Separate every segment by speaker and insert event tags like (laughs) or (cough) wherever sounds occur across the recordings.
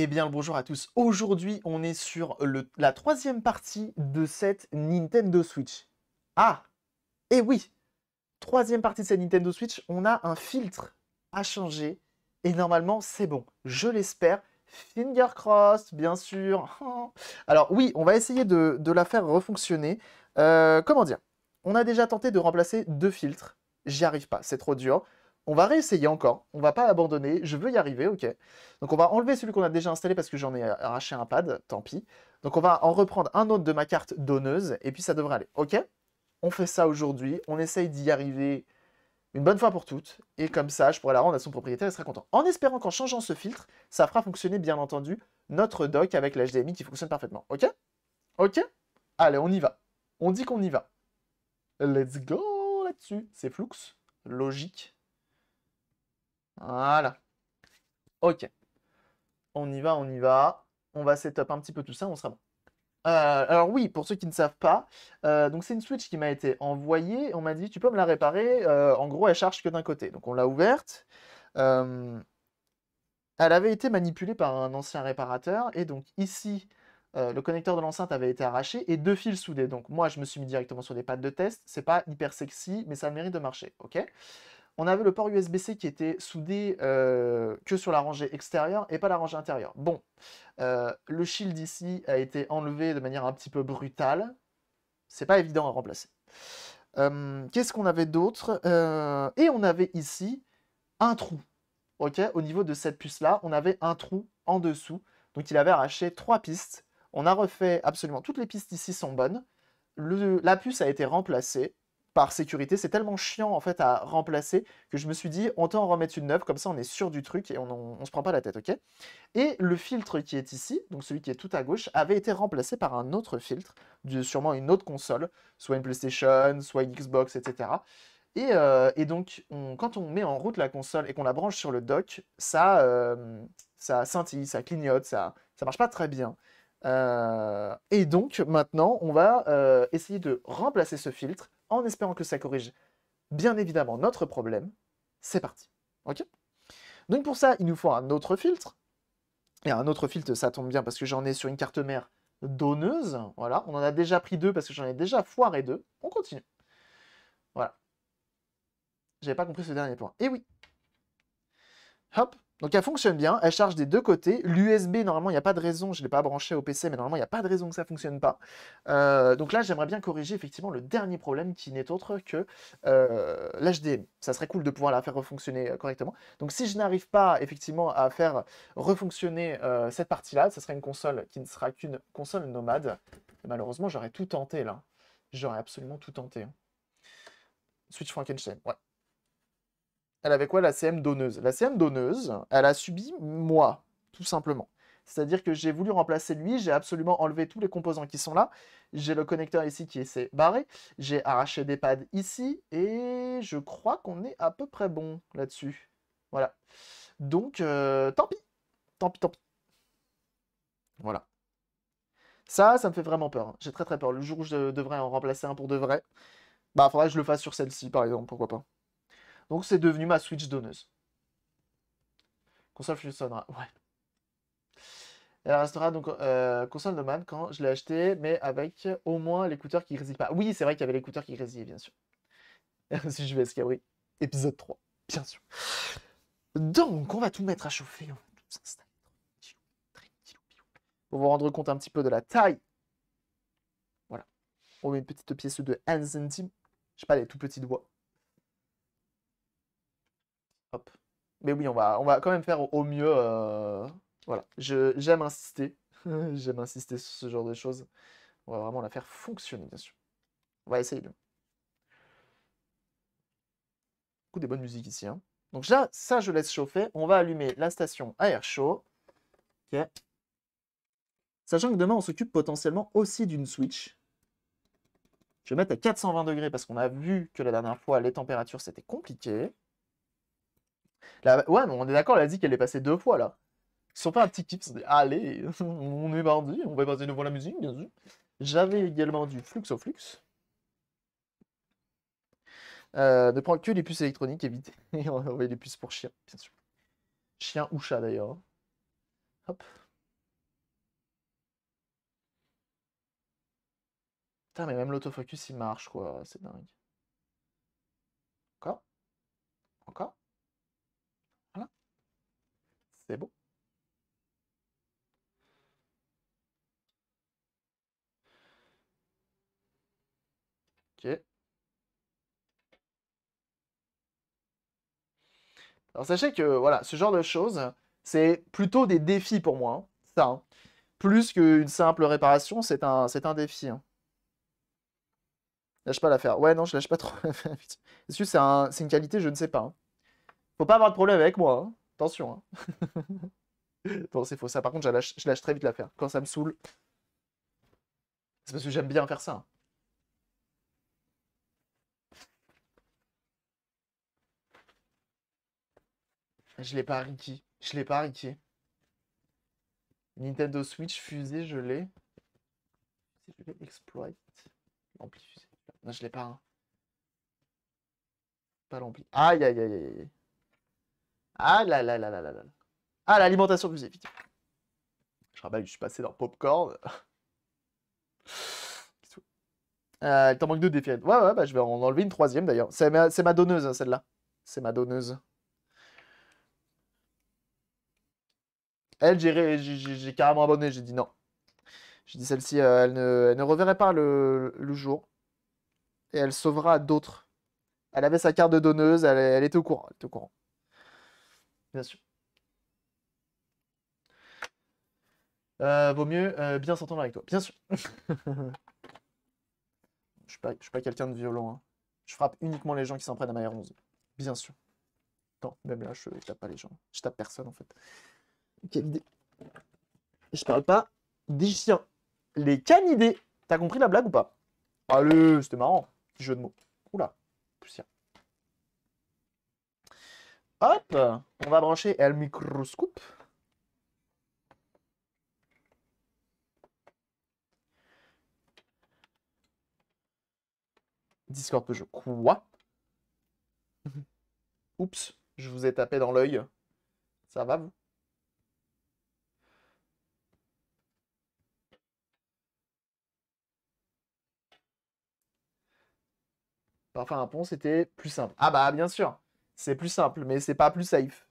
Speaker 1: Eh bien, bonjour à tous. Aujourd'hui, on est sur la troisième partie de cette Nintendo Switch. Ah Eh oui Troisième partie de cette Nintendo Switch, on a un filtre à changer. Et normalement, c'est bon. Je l'espère. Finger crossed, bien sûr. (laughs) Alors oui, on va essayer de, de la faire refonctionner. Euh, comment dire? On a déjà tenté de remplacer deux filtres. J'y arrive pas, c'est trop dur. On va réessayer encore. On va pas abandonner. Je veux y arriver, ok. Donc on va enlever celui qu'on a déjà installé parce que j'en ai arraché un pad, tant pis. Donc on va en reprendre un autre de ma carte donneuse et puis ça devrait aller, ok On fait ça aujourd'hui, on essaye d'y arriver une bonne fois pour toutes et comme ça je pourrai la rendre à son propriétaire et sera content. En espérant qu'en changeant ce filtre, ça fera fonctionner bien entendu notre dock avec l'HDMI qui fonctionne parfaitement, ok Ok Allez, on y va. On dit qu'on y va. Let's go là-dessus. C'est flux, logique. Voilà. Ok. On y va, on y va. On va setup un petit peu tout ça, on sera bon. Euh, alors oui, pour ceux qui ne savent pas, euh, donc c'est une Switch qui m'a été envoyée. On m'a dit, tu peux me la réparer. Euh, en gros, elle charge que d'un côté. Donc on l'a ouverte. Elle avait été manipulée par un ancien réparateur. Et donc ici, le connecteur de l'enceinte avait été arraché et deux fils soudés. Donc moi, je me suis mis directement sur des pads de test. C'est pas hyper sexy, mais ça mérite de marcher. Ok? On avait le port USB-C qui était soudé euh, que sur la rangée extérieure et pas la rangée intérieure. Bon, euh, le shield ici a été enlevé de manière un petit peu brutale. C'est pas évident à remplacer. Euh, Qu'est-ce qu'on avait d'autre? Et on avait ici un trou. Au niveau de cette puce-là, on avait un trou en dessous. Donc il avait arraché trois pistes. On a refait absolument toutes les pistes ici sont bonnes. La puce a été remplacée par sécurité. C'est tellement chiant en fait à remplacer que je me suis dit autant en remettre une neuve, comme ça on est sûr du truc et on, on, on se prend pas la tête, ok? Et le filtre qui est ici, donc celui qui est tout à gauche, avait été remplacé par un autre filtre, de sûrement une autre console, soit une PlayStation, soit une Xbox, etc. Et, euh, et donc, on- quand on met en route la console et qu'on la branche sur le dock, ça, euh, ça scintille, ça clignote, ça, ça marche pas très bien. Euh, et donc, maintenant, on va essayer de remplacer ce filtre en espérant que ça corrige bien évidemment notre problème. C'est parti. Ok? Donc pour ça, il nous faut un autre filtre. Et un autre filtre, ça tombe bien parce que j'en ai sur une carte mère donneuse. Voilà, on en a déjà pris deux parce que j'en ai déjà foiré deux. On continue. Voilà. J'avais pas compris ce dernier point. Et oui. Hop. Donc elle fonctionne bien, elle charge des deux côtés. L'USB, normalement, il n'y a pas de raison, je ne l'ai pas branché au PC, mais normalement, il n'y a pas de raison que ça ne fonctionne pas. Euh, donc là, j'aimerais bien corriger effectivement le dernier problème qui n'est autre que euh. Ça serait cool de pouvoir la faire refonctionner euh, correctement. Donc si je n'arrive pas effectivement à faire refonctionner euh, cette partie-là, ce serait une console qui ne sera qu'une console nomade. Malheureusement, j'aurais tout tenté là. J'aurais absolument tout tenté. hein. Switch Frankenstein, ouais. Elle avait quoi la CM donneuse? La CM donneuse, elle a subi moi, tout simplement. C'est-à-dire que j'ai voulu remplacer lui, j'ai absolument enlevé tous les composants qui sont là. J'ai le connecteur ici qui s'est barré. J'ai arraché des pads ici. Et je crois qu'on est à peu près bon là-dessus. Voilà. Donc, euh, tant pis. Tant pis, tant pis. Voilà. Ça, ça me fait vraiment peur. hein. J'ai très très peur. Le jour où je devrais en remplacer un pour de vrai, bah, faudrait que je le fasse sur celle-ci, par exemple. Pourquoi pas. Donc, c'est devenu ma Switch donneuse. Console fusionnera. (laughs) Ouais. Elle restera donc euh, console nomade quand je l'ai acheté, mais avec au moins l'écouteur qui grésille pas. Oui, c'est vrai qu'il y avait l'écouteur qui grésillait, bien sûr. (laughs) si je vais escabrer. Épisode 3, bien sûr. Donc, on va tout mettre à chauffer. On va tout s'installer. Pour vous rendre compte un petit peu de la taille. Voilà. On met une petite pièce de 1 centime. Je sais pas, les tout petits doigts. Hop. Mais oui, on va, on va quand même faire au, mieux. euh, Voilà. J'aime insister. (laughs) j'aime insister sur ce genre de choses. On va vraiment la faire fonctionner, bien sûr. On va essayer. Beaucoup des bonnes musiques ici. hein. Donc ça, je laisse chauffer. On va allumer la station à air chaud. Sachant que demain, on s'occupe potentiellement aussi d'une Switch. Je vais mettre à 420 degrés parce qu'on a vu que la dernière fois, les températures, c'était compliqué. Ouais, mais on est d'accord, elle a dit qu'elle est passée deux fois là. Ils sont pas un petit clip, ils dit allez, (laughs) on est mardi, on va passer devant la musique, bien sûr. J'avais également du flux au flux. Euh, ne prendre que les puces électroniques, éviter. (laughs) Et enlever les puces pour chien, bien sûr. Chien ou chat d'ailleurs. Hop. Putain, mais même l'autofocus il marche quoi, c'est dingue. Encore? Encore? C'est beau. Ok. Alors sachez que voilà, ce genre de choses, c'est plutôt des défis pour moi. hein. Ça, hein. Plus qu'une simple réparation, c'est un, c'est un défi. hein. Lâche pas l'affaire. Ouais, non, je lâche pas trop. (laughs) Est-ce que c'est un- une qualité? Je ne sais pas. Faut pas avoir de problème avec moi. Attention. hein. (laughs) Non, c'est faux. Ça, par contre, je lâche, très vite l'affaire. Quand ça me saoule, c'est parce que j'aime bien faire ça. hein. Je l'ai pas Ricky. Je l'ai pas Ricky. Nintendo Switch fusée, je l'ai. Je l'ai exploit. L'ampli fusée. Non, je l'ai pas. hein. Pas l'ampli. Aïe, aïe, aïe, aïe. Ah là là là là là là. Ah, l'alimentation fusée, effectivement. Je rappelle je suis passé dans Popcorn. (laughs) Euh, il t'en manque deux défis. Ouais, ouais, bah, je vais en enlever une troisième d'ailleurs. C'est ma, ma donneuse, hein, celle-là. C'est ma donneuse. Elle, j'ai ré- j'ai- j'ai- j'ai carrément abonné. J'ai dit non. J'ai dit celle-ci, euh, elle ne, elle ne reverrait pas le, le jour. Et elle sauvera d'autres. Elle avait sa carte de donneuse, elle était au courant. Elle était au courant. Bien sûr. Euh, vaut mieux euh, bien s'entendre avec toi. Bien sûr. (laughs) Je suis pas, je suis pas quelqu'un de violent. hein. Je frappe uniquement les gens qui s'en prennent à ma R11. Bien sûr. Non, même là, je tape pas les gens. Je tape personne en fait. Quelle idée. Je parle pas des chiens. Les canidés. T'as compris la blague ou pas? Allez, c'était marrant. Petit jeu de mots. Oula, poussière. Hop, on va brancher le microscope. Discord peut jouer. Quoi? (laughs) Oups, je vous ai tapé dans l'œil. Ça va vous? Parfois un pont, c'était plus simple. Ah bah bien sûr, c'est plus simple, mais c'est pas plus safe.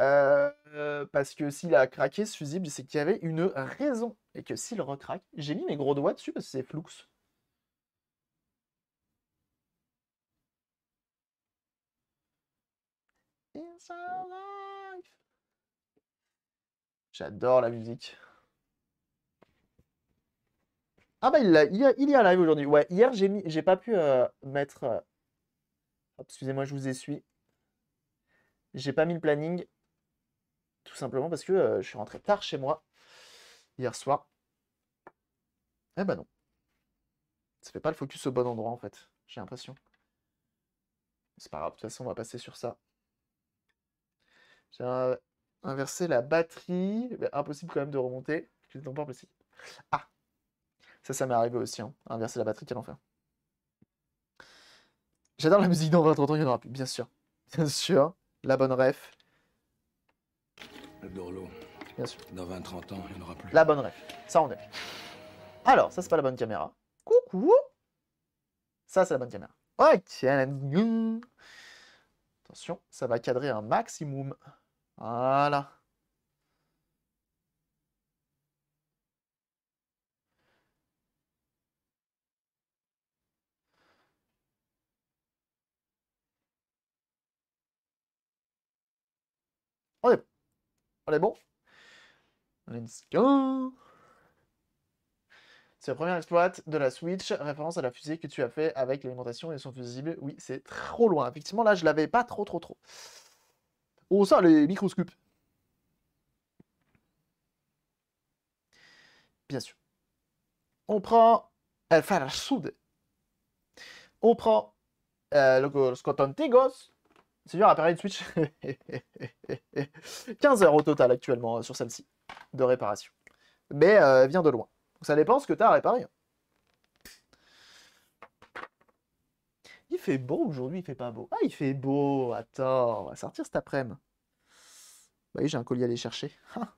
Speaker 1: Euh, parce que s'il a craqué ce fusible, c'est qu'il y avait une raison. Et que s'il recraque, j'ai mis mes gros doigts dessus parce que c'est flux. J'adore la musique. Ah bah il, l'a- il, y a- il y a live aujourd'hui. Ouais, hier j'ai pas pu euh, mettre. euh, Excusez-moi, je vous essuie. J'ai pas mis le planning, tout simplement parce que euh, je suis rentré tard chez moi hier soir. Eh bah non. Ça fait pas le focus au bon endroit en fait, j'ai l'impression. C'est pas grave, de toute façon on va passer sur ça. J'ai inversé la batterie. Impossible quand même de remonter. Pas possible. Ah Ça, ça m'est arrivé aussi. Hein. Inverser la batterie, quel enfer. J'adore la musique dans 20-30 ans, il n'y en aura plus. Bien sûr. Bien sûr. La bonne ref.
Speaker 2: Le Dorlo,
Speaker 1: Bien sûr.
Speaker 2: dans 20-30 ans, il n'y en aura plus.
Speaker 1: La bonne ref. Ça, on est. Alors, ça, c'est pas la bonne caméra. Coucou Ça, c'est la bonne caméra. Ok. Attention, ça va cadrer un maximum. Voilà. On est bon? Let's go. C'est le premier exploit de la Switch, référence à la fusée que tu as fait avec l'alimentation et son fusible. Oui, c'est trop loin. Effectivement, là, je l'avais pas trop, trop, trop. Oh, ça, les microscopes. Bien sûr. On prend el farasud. On pront euh, los cotontigos. C'est dur à appareil de Switch. (laughs) 15 heures au total actuellement euh, sur celle-ci de réparation. Mais euh, elle vient de loin. Donc ça dépend ce que tu as à réparer. Il fait beau aujourd'hui, il fait pas beau. Ah, il fait beau. Attends, on va sortir cet après-midi. Bah oui, j'ai un colis à aller chercher. (laughs) Ah.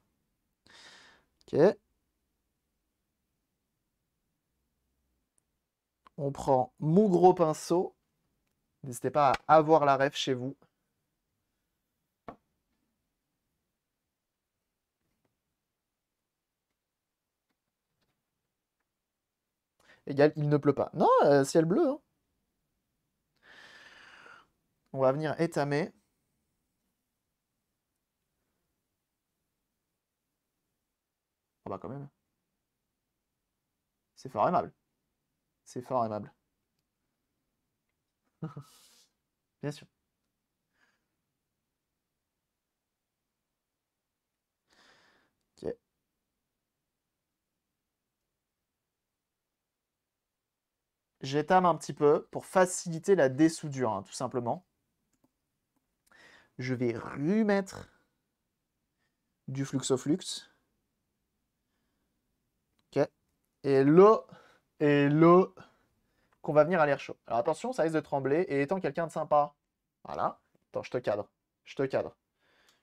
Speaker 1: Ok. On prend mon gros pinceau. N'hésitez pas à avoir la ref chez vous. Égal, il ne pleut pas. Non, euh, ciel bleu. hein. On va venir étamer. Ah bah quand même. C'est fort aimable. C'est fort aimable. (laughs) Bien sûr. J'étame un petit peu pour faciliter la dessoudure, hein, tout simplement. Je vais remettre du flux-au-flux. Ok. Et là, et là, qu'on va venir à l'air chaud. Alors attention, ça risque de trembler. Et étant quelqu'un de sympa, voilà. Attends, je te cadre. Je te cadre.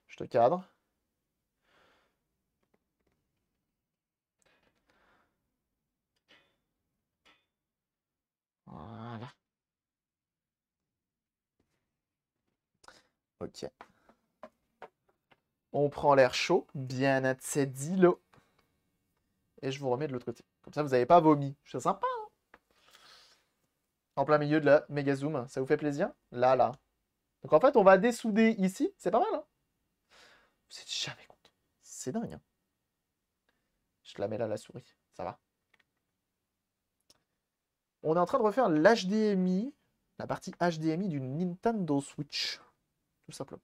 Speaker 1: Je te cadre. Ok. On prend l'air chaud, bien là. Et je vous remets de l'autre côté. Comme ça, vous n'avez pas vomi. C'est sympa. hein? En plein milieu de la méga zoom. Ça vous fait plaisir? Là, là. Donc en fait, on va dessouder ici. C'est pas mal, hein? Vous êtes jamais content. C'est dingue, hein? Je te la mets là, la souris. Ça va. On est en train de refaire l'HDMI, la partie HDMI du Nintendo Switch. Tout simplement.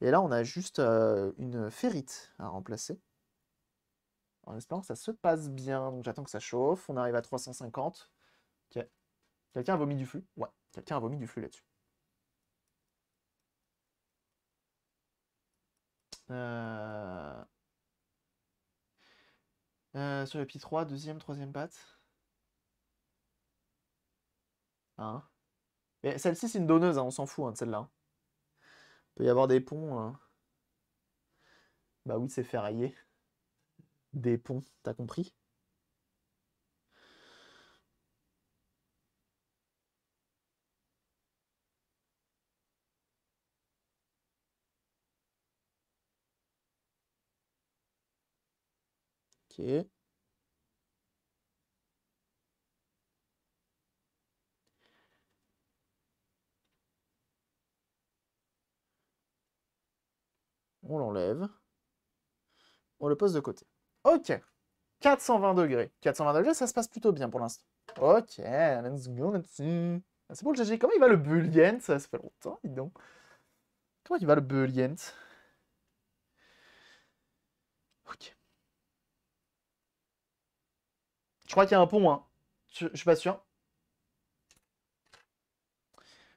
Speaker 1: Et là, on a juste euh, une ferrite à remplacer. En espérant que ça se passe bien. Donc j'attends que ça chauffe. On arrive à 350. Quelqu'un a vomi du flux Ouais, quelqu'un a vomi du flux là-dessus. Euh... Euh, sur le pi 3, deuxième, troisième patte. Hein? Mais celle-ci, c'est une donneuse, hein, on s'en fout hein, de celle-là. Il peut y avoir des ponts. hein. Bah oui, c'est ferraillé. Des ponts, t'as compris? On l'enlève. On le pose de côté. Ok. 420 degrés. 420 degrés, ça se passe plutôt bien pour l'instant. Ok, let's go là-dessus. Ah, C'est bon le GG. Comment il va le Bullient Ça, ça fait longtemps, dis donc. Comment il va le Bullient Ok. Je crois qu'il y a un pont, hein. Je, suis pas sûr.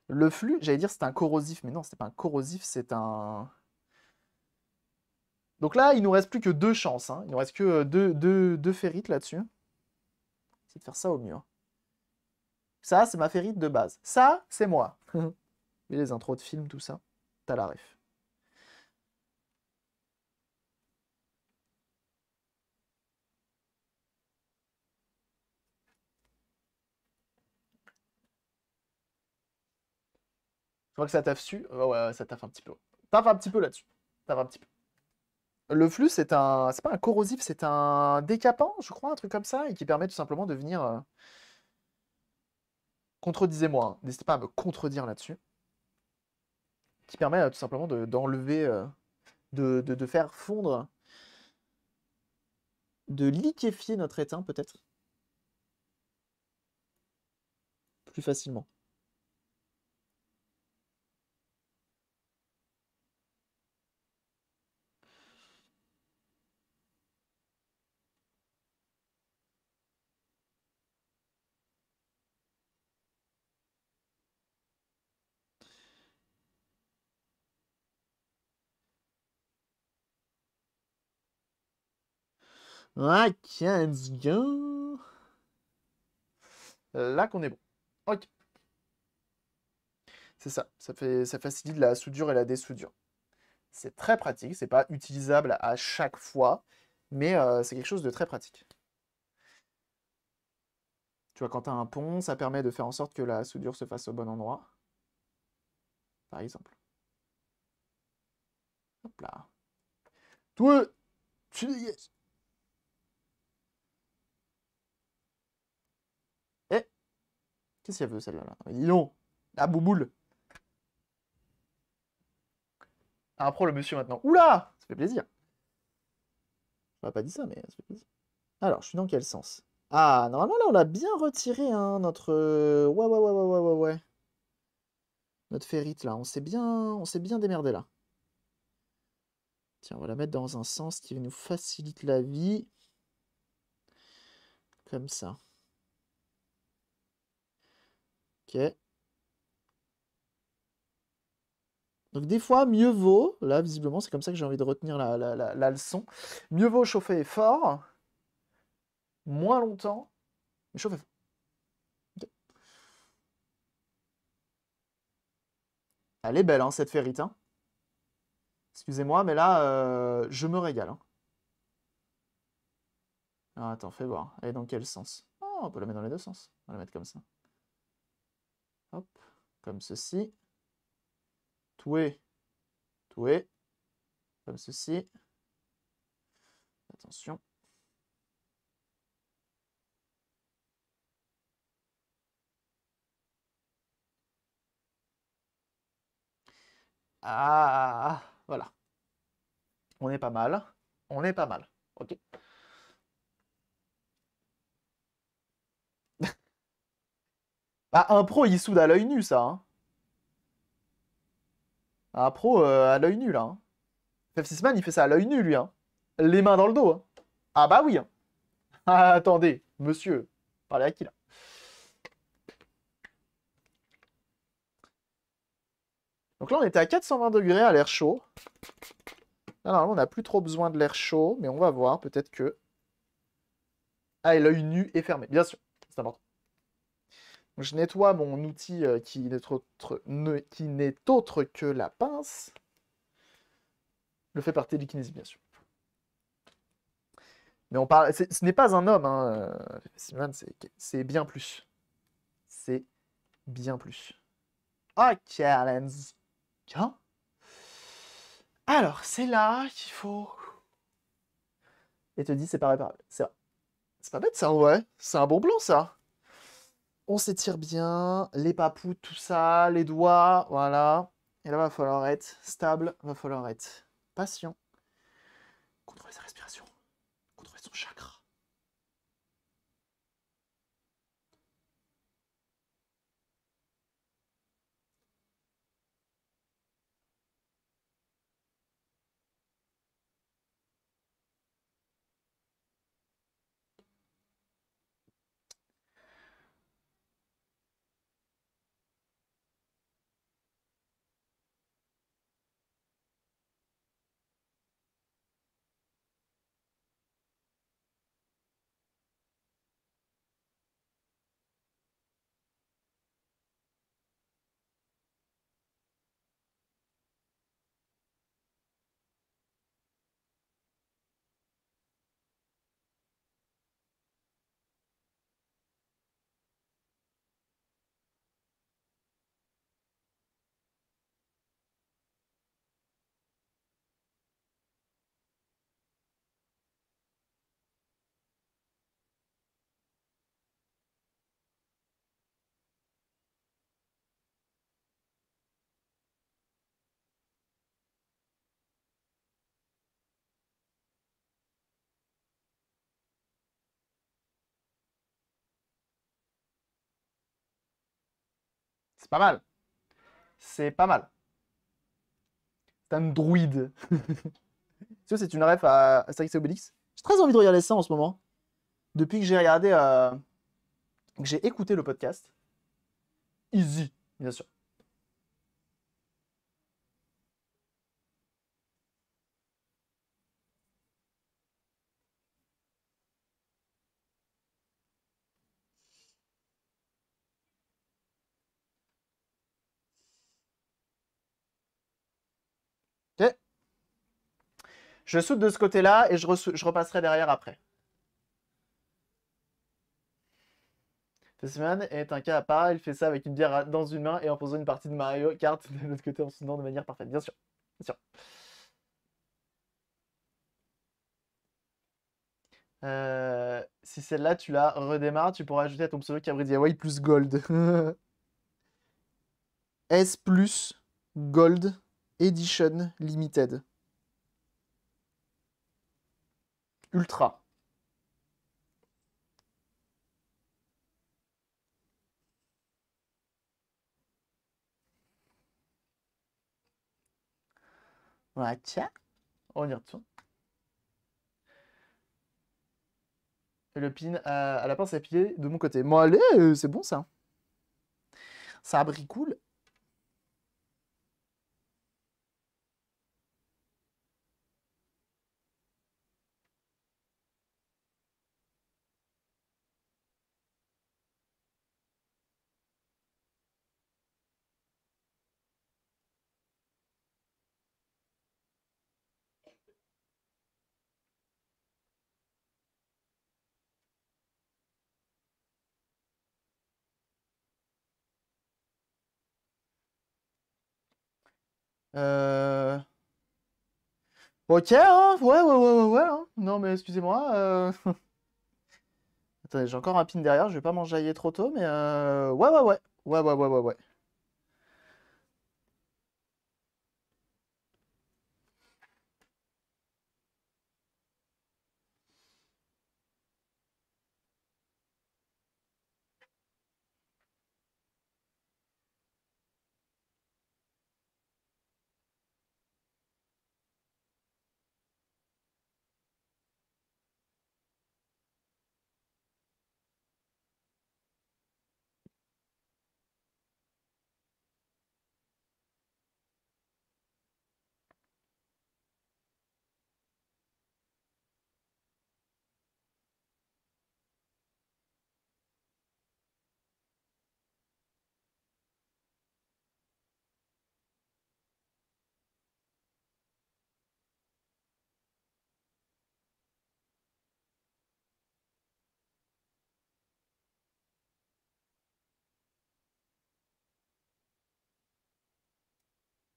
Speaker 1: Le flux, j'allais dire c'est un corrosif, mais non, c'est pas un corrosif, c'est un... Donc là, il nous reste plus que deux chances. hein. Il nous reste que euh, deux, deux, ferrites là-dessus. C'est de faire ça au mieux. hein. Ça, c'est ma ferrite de base. Ça, c'est moi. (laughs) Et les intros de films, tout ça. T'as la ref. Je crois que ça taffe. Ouais, ça taffe un petit peu. Taffe un petit peu là-dessus. Taffe un petit peu. Le flux, c'est un. C'est pas un corrosif, c'est un décapant, je crois, un truc comme ça, et qui permet tout simplement de venir. euh, Contredisez-moi, hein. n'hésitez pas à me contredire là-dessus. Qui permet euh, tout simplement de- d'enlever. euh, de- de faire fondre. De liquéfier notre étain, peut-être. Plus facilement. Ah, 15 gars. Là qu'on est bon. Ok. C'est ça. Ça facilite la soudure et la dessoudure. C'est très pratique. C'est pas utilisable à chaque fois, mais euh, c'est quelque chose de très pratique. Tu vois, quand tu as un pont, ça permet de faire en sorte que la soudure se fasse au bon endroit. Par exemple. Hop là. Toi, tu. Qu'est-ce qu'elle veut celle-là là? Dis La bouboule Un pro le monsieur maintenant. Oula Ça fait plaisir. On m'a pas dit ça, mais ça fait plaisir. Alors, je suis dans quel sens? Ah, normalement, là, on a bien retiré hein, notre... euh, Ouais, ouais, ouais, ouais, ouais, ouais, ouais. Notre ferrite, là. On s'est bien... On s'est bien démerdé, là. Tiens, on va la mettre dans un sens qui nous facilite la vie. Comme ça. Donc des fois, mieux vaut, là visiblement c'est comme ça que j'ai envie de retenir la, leçon, mieux vaut chauffer fort, moins longtemps, mais chauffer fort. Elle est belle hein, cette ferrite. hein. Excusez-moi, mais là, euh, je me régale. hein. Ah, attends, fais voir. Elle est dans quel sens? Oh, on peut la mettre dans les deux sens. On va la mettre comme ça. Hop, comme ceci. Toué. Toué. Comme ceci. Attention. Ah, voilà. On est pas mal. On est pas mal. Ok. Bah, un pro, il soude à l'œil nu, ça. hein. Un pro euh, à l'œil nu, là. Hein. F6man, il fait ça à l'œil nu, lui. Hein. Les mains dans le dos. hein. Ah bah oui. hein. (laughs) Ah, attendez, monsieur. Parlez à qui, là? Donc là, on était à 420 degrés à l'air chaud. Là, normalement, on n'a plus trop besoin de l'air chaud, mais on va voir. Peut-être que... Ah, et l'œil nu est fermé. Bien sûr, c'est important. Je nettoie mon outil euh, qui n'est autre, que la pince. Le fait par télékinésie, bien sûr. Mais on parle, ce n'est pas un homme, hein. euh, c'est bien plus. C'est bien plus. Ok, Lens. Tiens. Alors, c'est là qu'il faut. Et te dit, c'est pas réparable. C'est pas bête, ça, ouais. C'est un bon plan, ça. On s'étire bien, les papous, tout ça, les doigts, voilà. Et là, va falloir être stable, va falloir être patient. Contrôler sa respiration, contrôler son chakra. C'est pas mal. C'est pas mal. C'est un druide. (laughs) Tu c'est une ref à Astérix et Obélix. J'ai très envie de regarder ça en ce moment. Depuis que j'ai regardé, euh, que j'ai écouté le podcast. Easy, bien sûr. Ok. Je saute de ce côté-là et je, repasserai derrière après. Tessman est un cas à part, il fait ça avec une bière dans une main et en faisant une partie de Mario Kart de l'autre côté en soutenant de manière parfaite. Bien sûr. Bien sûr. Euh, si celle-là, tu la redémarres, tu pourras ajouter à ton pseudo Cabri White plus Gold. (laughs) S plus Gold Edition Limited. Ultra. Voilà, tiens. On y retourne. Et le pin à, à la pince à pied de mon côté. Bon, allez, euh, c'est bon ça. Ça abri Euh... Ok, hein ouais, ouais, ouais, ouais, ouais. hein. Non, mais excusez-moi. euh, Attendez, j'ai encore un pin derrière, je vais pas m'enjailler trop tôt, mais euh... ouais, ouais, ouais. Ouais, ouais, ouais, ouais, ouais.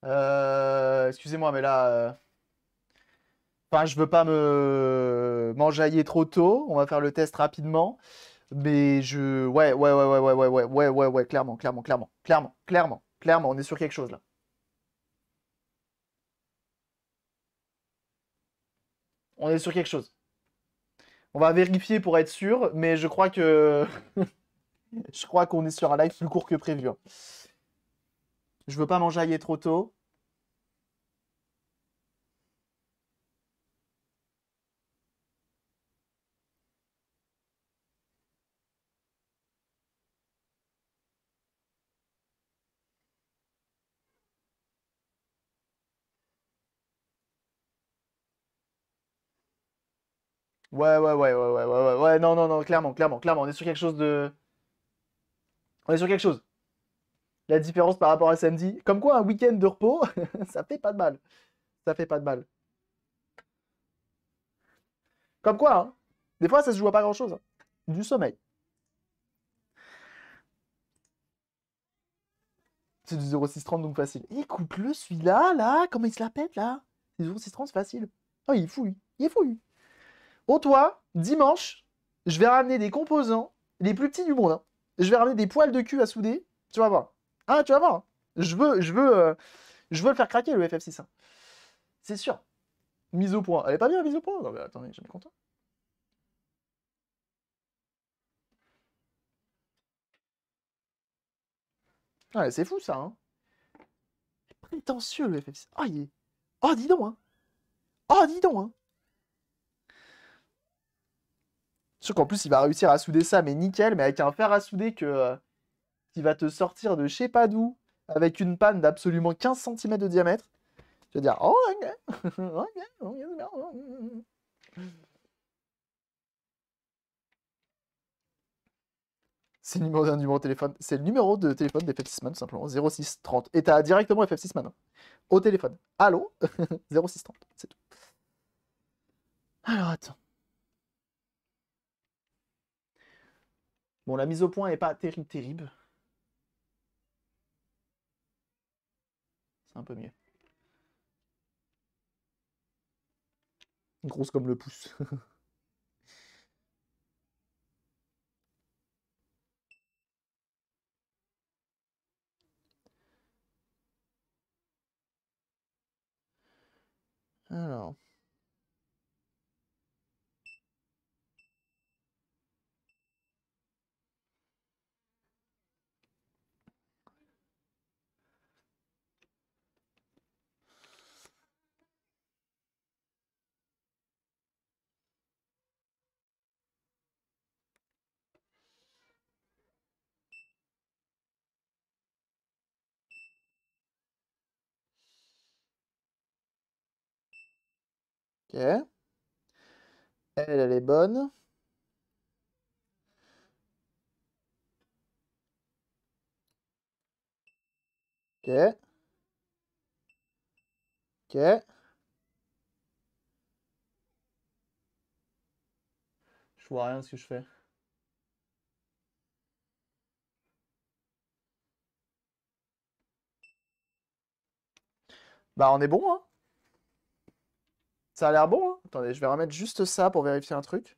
Speaker 1: Euh... Excusez-moi, mais là... euh, je veux pas me m'enjailler trop tôt. On va faire le test rapidement. Mais je... Ouais, ouais, ouais, ouais, ouais, ouais, ouais, ouais, ouais, ouais, clairement, clairement, clairement, clairement, clairement, clairement, on est sur quelque chose là. On est sur quelque chose. On va vérifier pour être sûr, mais je crois que... (laughs) Je crois qu'on est sur un live plus court que prévu. hein. Je veux pas m'enjailler trop tôt. Ouais, ouais, ouais, ouais, ouais, ouais, ouais, ouais, non, non, non, clairement, clairement, clairement, on est sur quelque chose de... On est sur quelque chose. La différence par rapport à samedi, comme quoi un week-end de repos, (laughs) ça fait pas de mal. Ça fait pas de mal. Comme quoi, hein. Des fois, ça se joue à pas grand-chose. hein. Du sommeil. C'est du 0630, donc facile. Écoute-le, celui-là, là, comment il se la pète, là? C'est du 0630, c'est facile. Oh, il est fou. Il est fou. Oh, toi, dimanche, je vais ramener des composants les plus petits du monde. hein. Je vais ramener des poils de cul à souder. Tu vas voir. Ah, tu vas voir. Je veux, je veux, euh, je veux le faire craquer, le FF6. hein. C'est sûr. Mise au point. Elle est pas bien, mise au point? Non, mais attendez, je suis content. Ouais, c'est fou, ça, hein. Prétentieux, le FF6. Ah, il est... Oh, dis donc, hein. Oh, dis donc, hein. Sûr qu'en plus, il va réussir à souder ça, mais nickel, mais avec un fer à souder que, euh, va te sortir de je sais pas d'où, avec une panne d'absolument 15 cm de diamètre. Tu vas dire, oh, (laughs) c'est le numéro d'un numéro de téléphone. C'est le numéro de téléphone d'FF6 Man, tout simplement. 0630. Et t'as directement FF6 Man. hein, Au téléphone. Allô? (laughs) 0630. C'est tout. Alors, attends. Bon, la mise au point est pas terrible, terrible. C'est un peu mieux. Grosse comme le pouce. (laughs) Alors. Elle, elle est bonne. Ok. Ok. Je vois rien de ce que je fais. Bah on est bon, hein Ça a l'air bon, hein Attendez, je vais remettre juste ça pour vérifier un truc.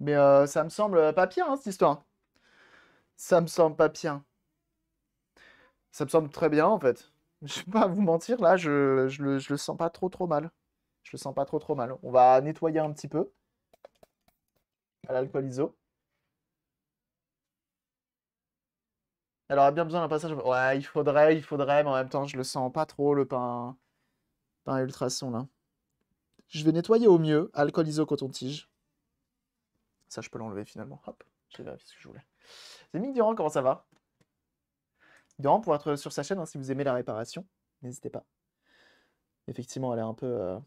Speaker 1: Mais euh, ça me semble pas pire, hein, cette histoire. Ça me semble pas pire. Ça me semble très bien, en fait. (laughs) Je vais pas vous mentir, là, je, je le sens pas trop trop mal. Je le sens pas trop trop mal. On va nettoyer un petit peu à l'alcool iso. Elle aurait bien besoin d'un passage. Ouais, il faudrait, il faudrait, mais en même temps, je le sens pas trop, le pain, pain ultrason, là. Je vais nettoyer au mieux. Alcool iso, coton-tige. Ça, je peux l'enlever finalement. Hop, j'ai vérifié ce que je voulais. Mick Durand, comment ça va? Durand pour être sur sa chaîne, hein, si vous aimez la réparation, n'hésitez pas. Effectivement, elle est un peu... euh,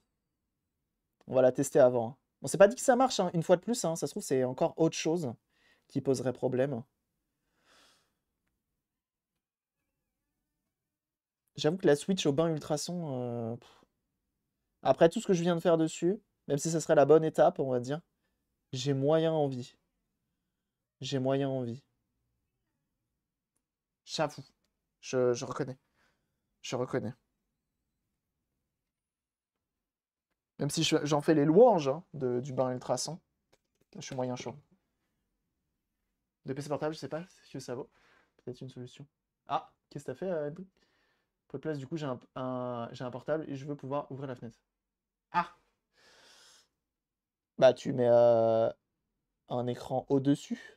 Speaker 1: On va la tester avant. hein. On s'est pas dit que ça marche, hein, une fois de plus. hein. Ça se trouve, c'est encore autre chose qui poserait problème. J'avoue que la Switch au bain ultrason... euh. Après tout ce que je viens de faire dessus, même si ce serait la bonne étape, on va dire, j'ai moyen envie. J'ai moyen envie. J'avoue. Je, je reconnais. Je reconnais. Même si je- j'en fais les louanges hein, de- du bain ultrason, je suis moyen chaud. De PC portable, je sais pas ce que ça vaut. Peut-être une solution. Ah, qu'est-ce que t'as fait, euh, Pour de place, du coup, j'ai un, un- j'ai un portable et je veux pouvoir ouvrir la fenêtre. Ah! Bah, tu mets euh, un écran au-dessus.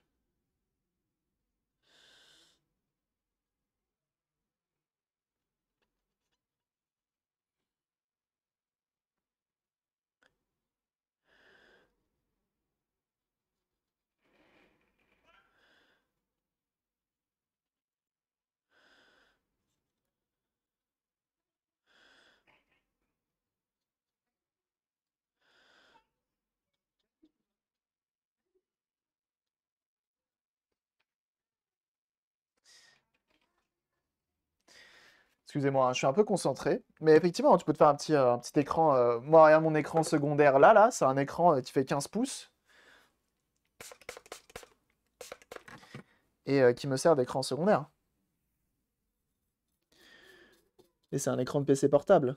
Speaker 1: Excusez-moi, hein, je suis un peu concentré. Mais effectivement, tu peux te faire un petit, euh, un petit écran. euh, Moi, regarde mon écran secondaire là, là. C'est un écran euh, qui fait 15 pouces et qui me sert d'écran secondaire. Et c'est un écran de PC portable.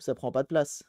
Speaker 1: Ça prend pas de place.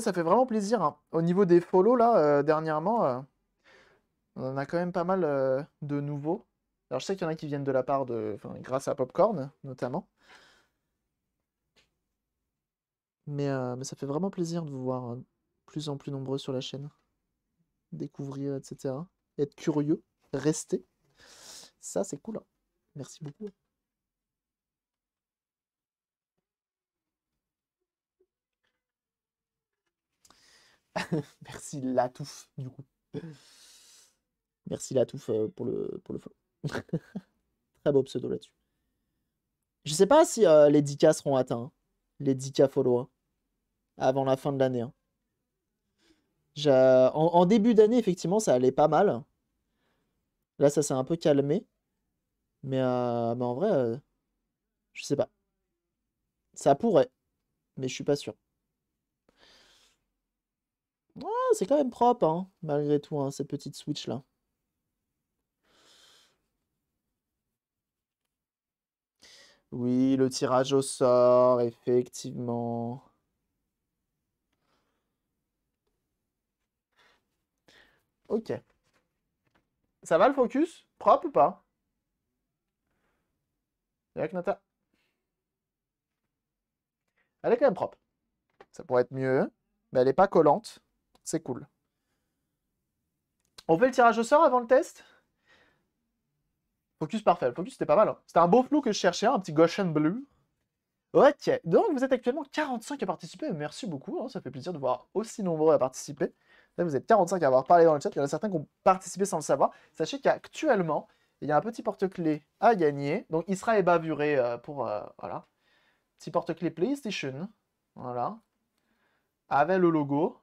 Speaker 1: Ça fait vraiment plaisir. hein. Au niveau des follow, là, euh, dernièrement, euh, on en a quand même pas mal euh, de nouveaux. Alors, je sais qu'il y en a qui viennent de la part de. Enfin, grâce à Popcorn, notamment. Mais, mais ça fait vraiment plaisir de vous voir de plus en plus nombreux sur la chaîne. Découvrir, etc. Être curieux, rester. Ça, c'est cool. hein. Merci beaucoup. (laughs) Merci Latouf, du coup. Merci Latouf euh, pour le, pour le follow. (laughs) Très beau pseudo là-dessus. Je sais pas si euh, les 10K seront atteints. hein. Les 10K follow. hein, avant la fin de l'année. hein. En, début d'année, effectivement, ça allait pas mal. Là, ça s'est un peu calmé. Mais, euh, mais en vrai, je sais pas. Ça pourrait. Mais je suis pas sûr. Ouais, c'est quand même propre, hein, malgré tout, hein, cette petite Switch là. Oui, le tirage au sort, effectivement. Ok. Ça va le focus? Propre ou pas? Avec. Elle est quand même propre. Ça pourrait être mieux, mais elle est pas collante. C'est cool. On fait le tirage au sort avant le test? Focus parfait. Le focus c'était pas mal. hein. C'était un beau flou que je cherchais, un petit Goshen bleu. Ok, donc vous êtes actuellement 45 à participer. Merci beaucoup, hein, ça fait plaisir de voir aussi nombreux à participer. Vous êtes 45 à avoir parlé dans le chat. Il y en a certains qui ont participé sans le savoir. Sachez qu'actuellement, il y a un petit porte-clés à gagner. Donc il sera ébavuré euh, pour. euh, voilà. Petit porte-clés PlayStation. Voilà. Avec le logo.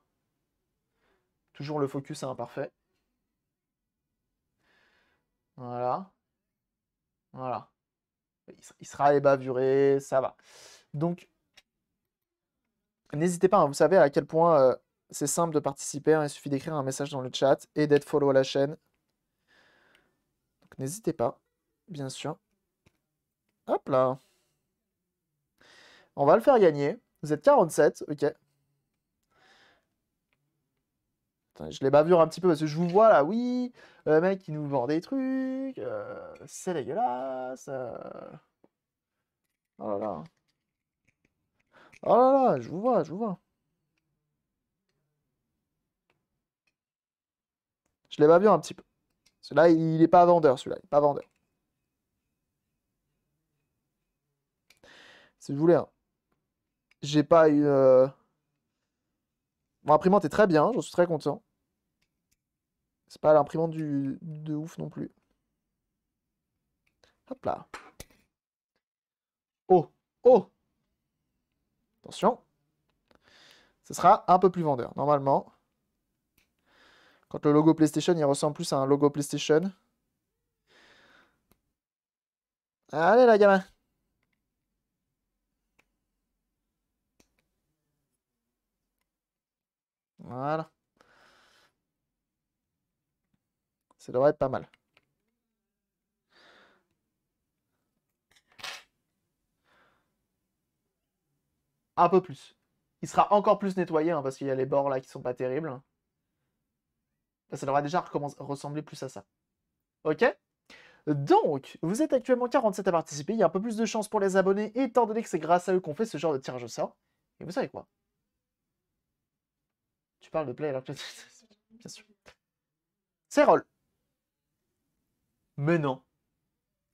Speaker 1: Toujours le focus imparfait. Voilà. Voilà. Il sera ébavuré, ça va. Donc, n'hésitez pas, hein, vous savez à quel point euh, c'est simple de participer. hein, il suffit d'écrire un message dans le chat et d'être follow à la chaîne. Donc, n'hésitez pas, bien sûr. Hop là. On va le faire gagner. Vous êtes 47, ok. Attends, je les bavure un petit peu parce que je vous vois là, oui, le mec qui nous vend des trucs, euh, c'est dégueulasse. euh. Oh là là. Oh là là, je vous vois, je vous vois. Je les bavure un petit peu. Celui-là, il est pas vendeur, celui-là, il est pas vendeur. Si vous voulez, hein. J'ai pas une... euh, Mon imprimante est très bien, j'en suis très content. C'est pas l'imprimante du... de ouf non plus. Hop là. Oh, oh. Attention. Ce sera un peu plus vendeur, normalement. Quand le logo PlayStation, il ressemble plus à un logo PlayStation. Allez, la gamin. Voilà. Ça devrait être pas mal. Un peu plus. Il sera encore plus nettoyé hein, parce qu'il y a les bords là qui sont pas terribles. Ça devrait déjà ressembler plus à ça. Ok? Donc, vous êtes actuellement 47 à participer. Il y a un peu plus de chance pour les abonnés, étant donné que c'est grâce à eux qu'on fait ce genre de tirage au sort. Et vous savez quoi? Tu parles de play alors que... (laughs) Bien sûr. C'est roll. Mais non.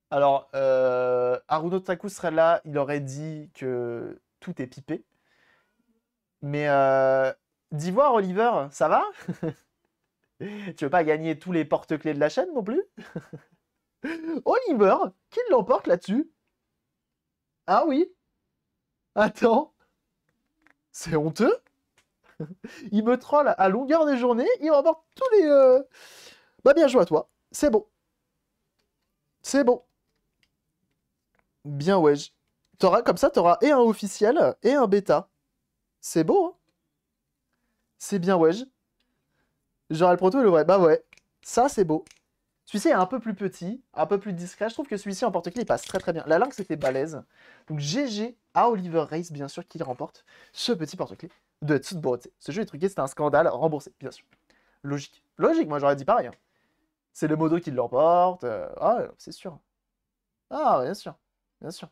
Speaker 1: Alors, euh, Haruno Taku serait là, il aurait dit que tout est pipé. Mais euh, d'Ivoire, Oliver, ça va? (laughs) Tu veux pas gagner tous les porte-clés de la chaîne non plus? (laughs) Oliver, qui l'emporte là-dessus? Ah oui? Attends. C'est honteux (laughs) Il me troll à longueur de journée, il remporte tous les... euh, Bah bien joué à toi, c'est bon. C'est bon. Bien ouais. T'auras, comme ça, t'auras et un officiel et un bêta. C'est beau, hein C'est bien wedge. Genre le proto et le vrai. Bah ouais. Ça, c'est beau. Celui-ci est un peu plus petit, un peu plus discret. Je trouve que celui-ci en porte-clés, il passe très très bien. La langue, c'était balèze. Donc GG à Oliver Race, bien sûr, qui remporte ce petit porte-clés de Tsuborote. Ce jeu est truqué, c'était un scandale, remboursé, bien sûr. Logique. Logique, moi j'aurais dit pareil. hein. C'est le modo qui l'emporte. euh, Ah, c'est sûr. Ah, bien sûr. Bien sûr.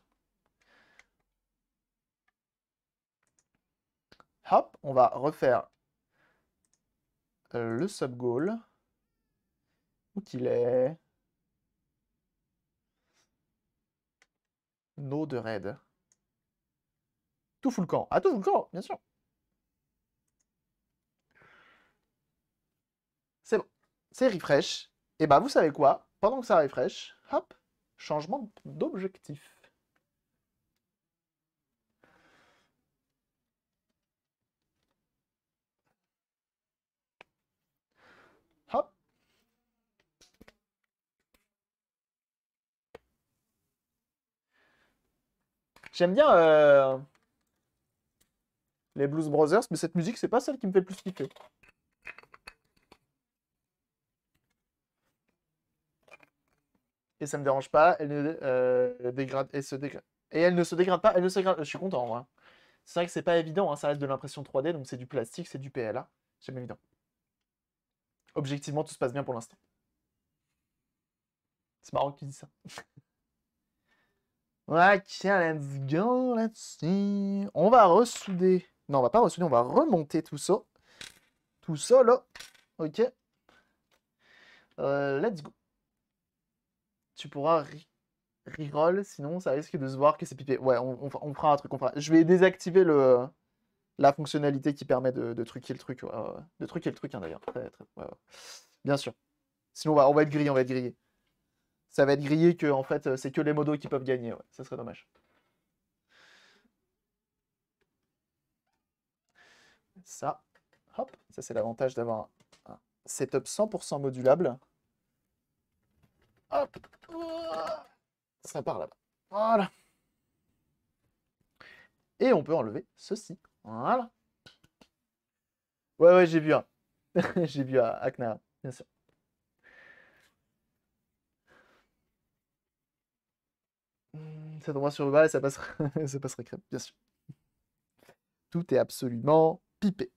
Speaker 1: Hop, on va refaire euh, le sub-goal. Où qu'il est No de raid. Tout full camp. Ah, tout full camp, bien sûr. C'est bon. C'est refresh. Et bah, vous savez quoi? Pendant que ça refresh, hop, changement d'objectif. J'aime bien euh, les Blues Brothers, mais cette musique, c'est pas celle qui me fait le plus kiffer. Et ça me dérange pas, elle ne euh, dégrade, se dégrade. Et elle ne se dégrade pas, elle ne se dégrade. Je suis content, moi. C'est vrai que c'est pas évident, hein, ça reste de l'impression 3D, donc c'est du plastique, c'est du PLA. C'est jamais évident. Objectivement, tout se passe bien pour l'instant. C'est marrant que tu dis ça. (laughs) Ok, let's go là-dessus. On va ressouder. Non, on va pas ressouder, on va remonter tout ça. Tout ça, là. Ok. Euh, let's go. Tu pourras re- reroll, sinon ça risque de se voir que c'est pipé. Ouais, on, fera- un truc. On fera... Je vais désactiver le, la fonctionnalité qui permet de, truquer le truc. De truquer le truc, d'ailleurs. Bien sûr. Sinon, on va, on va être grillé, on va être grillé. Ça va être grillé que, en fait, c'est que les modos qui peuvent gagner. Ça serait dommage. Ça, hop, ça c'est l'avantage d'avoir un setup 100% modulable. Hop, ça part là-bas. Voilà. Et on peut enlever ceci. Voilà. Ouais, ouais, j'ai vu un. (laughs) j'ai vu un Akna, bien sûr. Hmm, Ça tombera sur le bas et ça passera, (laughs) ça passerait crème, bien sûr. Tout est absolument pipé.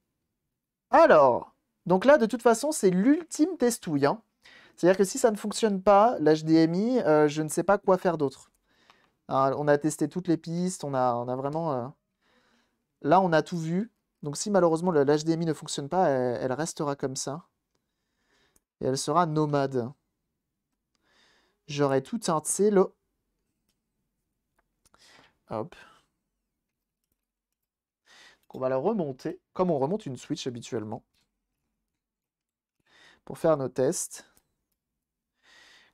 Speaker 1: Alors, donc là, de toute façon, c'est l'ultime testouille. hein. C'est-à-dire que si ça ne fonctionne pas, l'HDMI, euh, je ne sais pas quoi faire d'autre. On a testé toutes les pistes, on a, vraiment... euh, Là, on a tout vu. Donc si malheureusement le- l'HDMI ne fonctionne pas, elle, restera comme ça. Et elle sera nomade. J'aurai tout un là. Hop. On va la remonter, comme on remonte une Switch habituellement. Pour faire nos tests.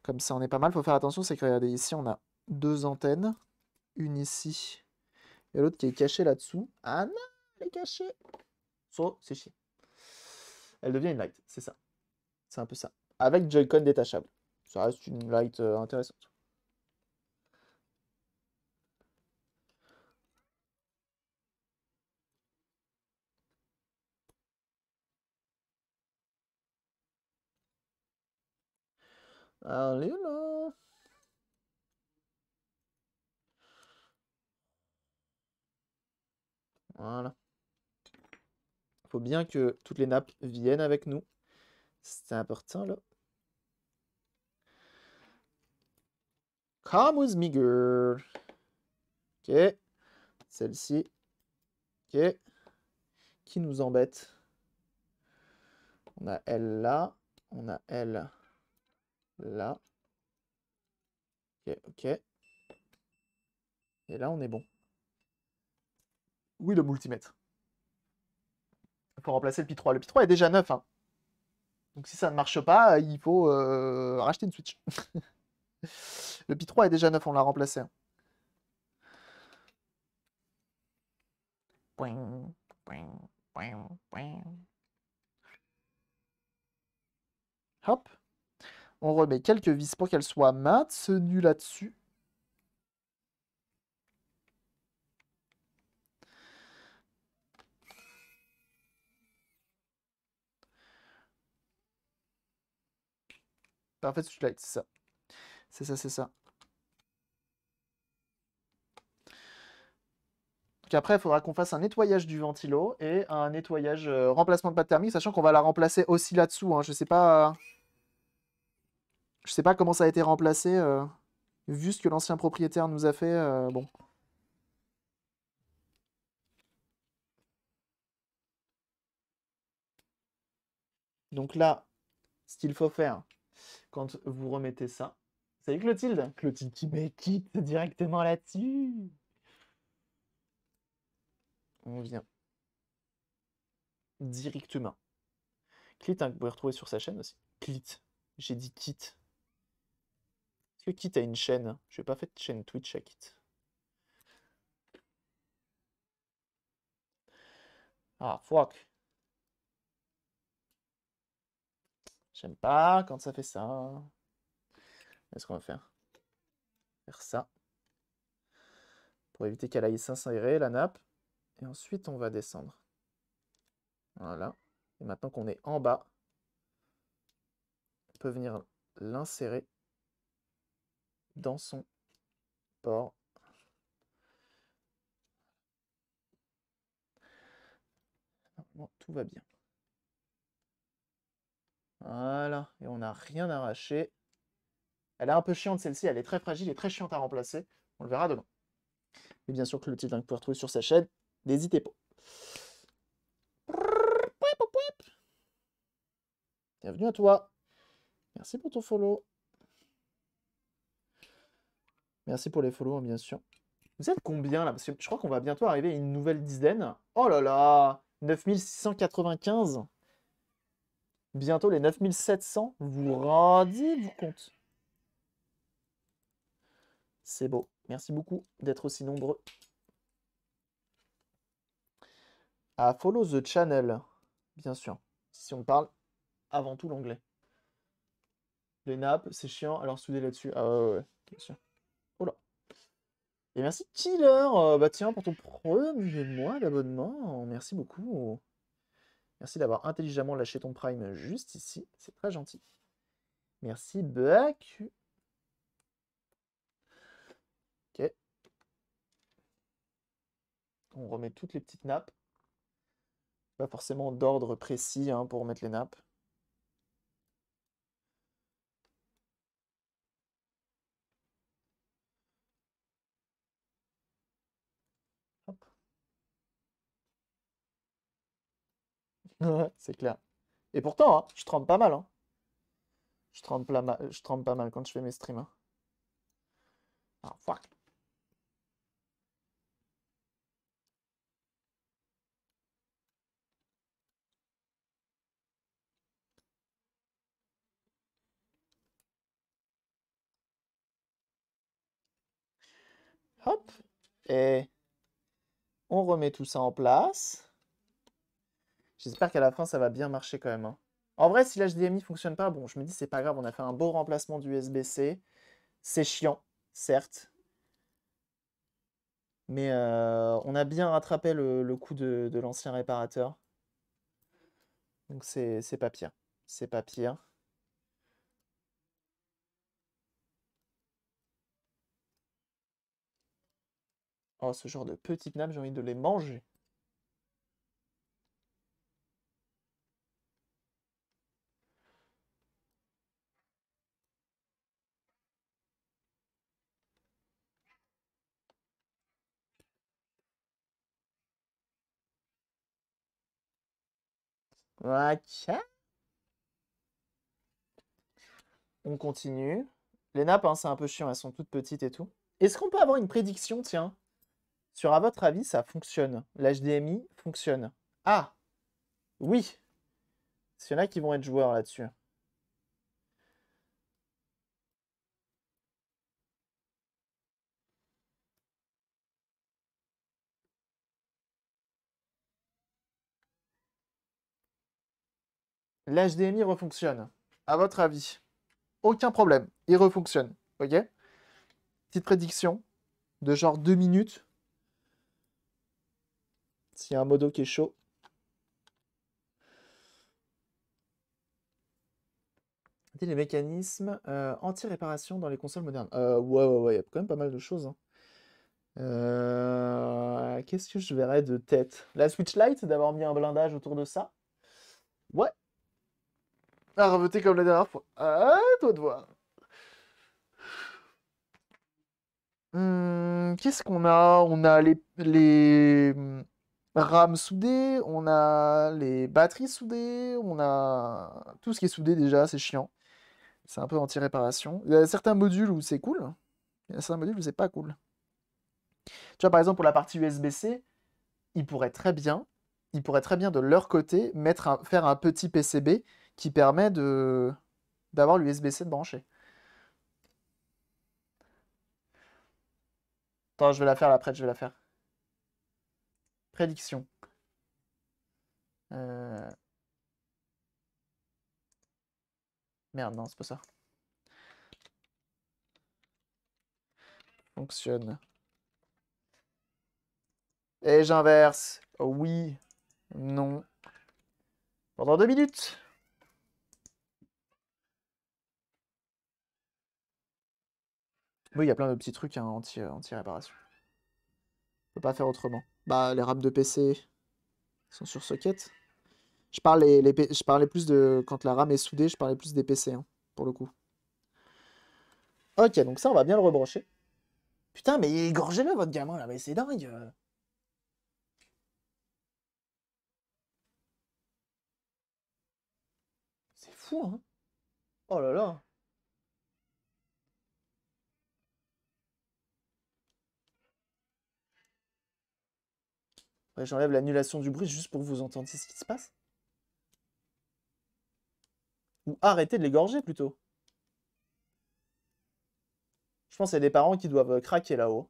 Speaker 1: Comme ça, on est pas mal. Faut faire attention, c'est que regardez, ici, on a deux antennes. Une ici. Et l'autre qui est cachée là-dessous. Ah non, elle est cachée. So, c'est chier. Elle devient une light, c'est ça. C'est un peu ça. Avec Joy-Con détachable. Ça reste une light euh, intéressante. Allez là. Voilà. Faut bien que toutes les nappes viennent avec nous. C'est important là. Come with me, girl. Ok. Celle-ci. Ok. Qui nous embête? On a elle là. On a elle là. Ok, ok. Et là, on est bon. Oui, le multimètre. Faut remplacer le Pi 3. Le Pi 3 est déjà neuf. hein. Donc si ça ne marche pas, il faut euh, racheter une Switch. (laughs) le Pi 3 est déjà neuf, on l'a remplacé. hein. Hop. On remet quelques vis pour qu'elles soient maintenues là-dessus. Parfait Lite, c'est ça. C'est ça, c'est ça. Donc après, il faudra qu'on fasse un nettoyage du ventilo et un nettoyage euh, remplacement de pâte thermique, sachant qu'on va la remplacer aussi là-dessous. hein. Je sais pas. Je sais pas comment ça a été remplacé. euh, Vu ce que l'ancien propriétaire nous a fait, euh, bon. Donc là, ce qu'il faut faire quand vous remettez ça, Salut Clotilde. Clotilde qui met quitte directement là-dessus. On vient directement. Clit, hein, vous pouvez retrouver sur sa chaîne aussi. Clit. J'ai dit Kit. Que Kit a une chaîne Je n'ai pas fait de chaîne Twitch à Kit. Ah, fuck. J'aime pas quand ça fait ça. Qu'est-ce qu'on va faire? Faire ça. Pour éviter qu'elle aille s'insérer, la nappe. Et ensuite, on va descendre. Voilà. Et maintenant qu'on est en bas, on peut venir l'insérer dans son port. tout va bien. Voilà, et on n'a rien arraché. Elle est un peu chiante celle-ci, elle est très fragile et très chiante à remplacer. On le verra demain. Et bien sûr que le titre que vous retrouver sur sa chaîne, n'hésitez pas. Bienvenue à toi. Merci pour ton follow. Merci pour les follow, bien sûr. Vous êtes combien là? Parce que je crois qu'on va bientôt arriver à une nouvelle dizaine. Oh là là 9695 Bientôt les 9700. Vous vous rendez-vous compte? C'est beau. Merci beaucoup d'être aussi nombreux. À follow the channel, bien sûr. Si on parle avant tout l'anglais. Les nappes, c'est chiant, alors souder là-dessus. Ah ouais, ouais, bien sûr. Et merci Killer euh, Bah tiens, pour ton premier mois d'abonnement, merci beaucoup. Merci d'avoir intelligemment lâché ton Prime juste ici, c'est très gentil. Merci Buck. Ok. On remet toutes les petites nappes. Pas forcément d'ordre précis hein, pour remettre les nappes. C'est clair. Et pourtant, hein, je trempe pas mal. Hein. Je, trempe pas mal quand je fais mes streams. Hein. Ah. Hop. Et on remet tout ça en place. J'espère qu'à la fin, ça va bien marcher quand même. Hein. En vrai, si l'HDMI fonctionne pas, bon, je me dis, c'est pas grave, on a fait un beau remplacement du USB-C. C'est chiant, certes. Mais euh, on a bien rattrapé le, coup de, l'ancien réparateur. Donc c'est pas pire. C'est pas pire. Oh, ce genre de petites nappes, j'ai envie de les manger. On continue. Les nappes, hein, c'est un peu chiant, elles sont toutes petites et tout. Est-ce qu'on peut avoir une prédiction, tiens? Sur, à votre avis, ça fonctionne? L'HDMI fonctionne? Ah Oui S'il y en a qui vont être joueurs là-dessus. l'HDMI refonctionne. À votre avis Aucun problème, il refonctionne. Ok? Petite prédiction de genre 2 minutes. S'il y a un modo qui est chaud. les mécanismes euh, anti-réparation dans les consoles modernes. Euh, ouais, ouais, ouais, il y a quand même pas mal de choses. Hein. Euh, qu'est-ce que je verrais de tête? La Switch Lite, d'avoir mis un blindage autour de ça? Ouais, à voter comme la dernière fois. Ah, toi de voir. Hmm, qu'est-ce qu'on a? On a les, les hmm, RAM soudés, on a les batteries soudées, on a tout ce qui est soudé déjà, c'est chiant. C'est un peu anti-réparation. Il y a certains modules où c'est cool. Il y a certains modules où c'est pas cool. Tu vois, par exemple, pour la partie USB-C, ils pourraient très bien, ils pourraient très bien de leur côté mettre faire un petit PCB qui permet de d'avoir l'USB-C de brancher. Attends, je vais la faire là, après, je vais la faire. Prédiction. Euh, Merde, non, c'est pas ça. Fonctionne. Et j'inverse. Oui. Non. Pendant deux minutes. Oui, il y a plein de petits trucs hein, euh, anti-réparation. On peut pas faire autrement. Bah, les RAM de PC sont sur socket. Je parlais, les, je parlais plus de... Quand la RAM est soudée, je parlais plus des PC, hein, pour le coup. Ok, donc ça, on va bien le rebrancher. Putain, mais égorgez-le, votre gamin, là, mais c'est dingue. euh. C'est fou, hein. Oh là là. J'enlève l'annulation du bruit juste pour que vous entendiez ce qui se passe. Ou arrêtez de l'égorger plutôt. Je pense qu'il y a des parents qui doivent craquer là-haut.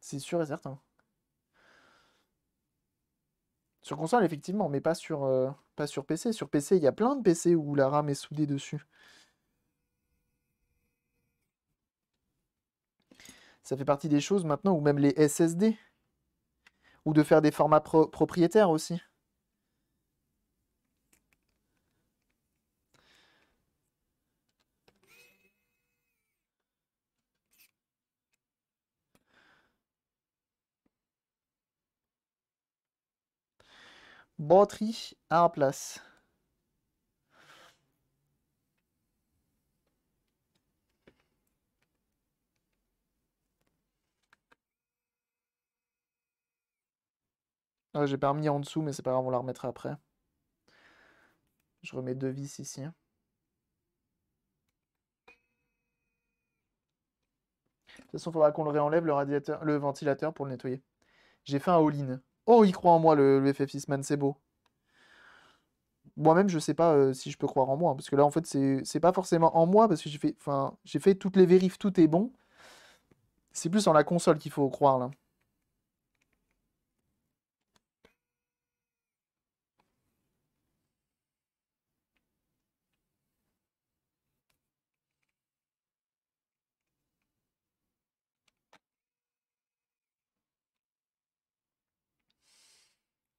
Speaker 1: C'est sûr et certain. Sur console, effectivement, mais pas sur, euh, pas sur PC. Sur PC, il y a plein de PC où la RAM est soudée dessus. Ça fait partie des choses maintenant, ou même les SSD. Ou de faire des formats pro- propriétaires aussi. Batterie à en place. J'ai pas remis en dessous, mais c'est pas grave, on la remettra après. Je remets deux vis ici. De toute façon, il faudra qu'on le réenlève, le radiateur, le ventilateur pour le nettoyer. J'ai fait un all-in. Oh, il croit en moi, le, le FF Man, c'est beau. Moi-même, je sais pas euh, si je peux croire en moi, hein, parce que là, en fait, c'est pas forcément en moi, parce que j'ai fait, fait toutes les vérifs, tout est bon. C'est plus en la console qu'il faut croire, là.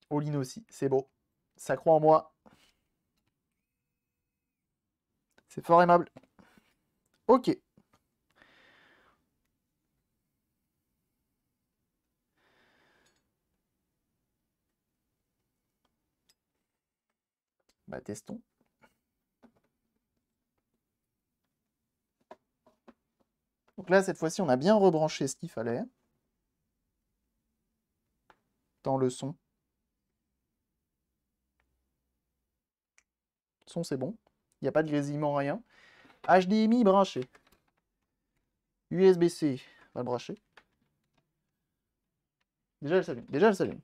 Speaker 1: All-in aussi, c'est beau. Ça croit en moi. C'est fort aimable. Ok. Bah, testons. Donc là, cette fois-ci, on a bien rebranché ce qu'il fallait. Dans le son. C'est bon. Il n'y a pas de grésillement, rien. HDMI branché. USB-C, va le brancher. Déjà, elle s'allume. Déjà, elle s'allume.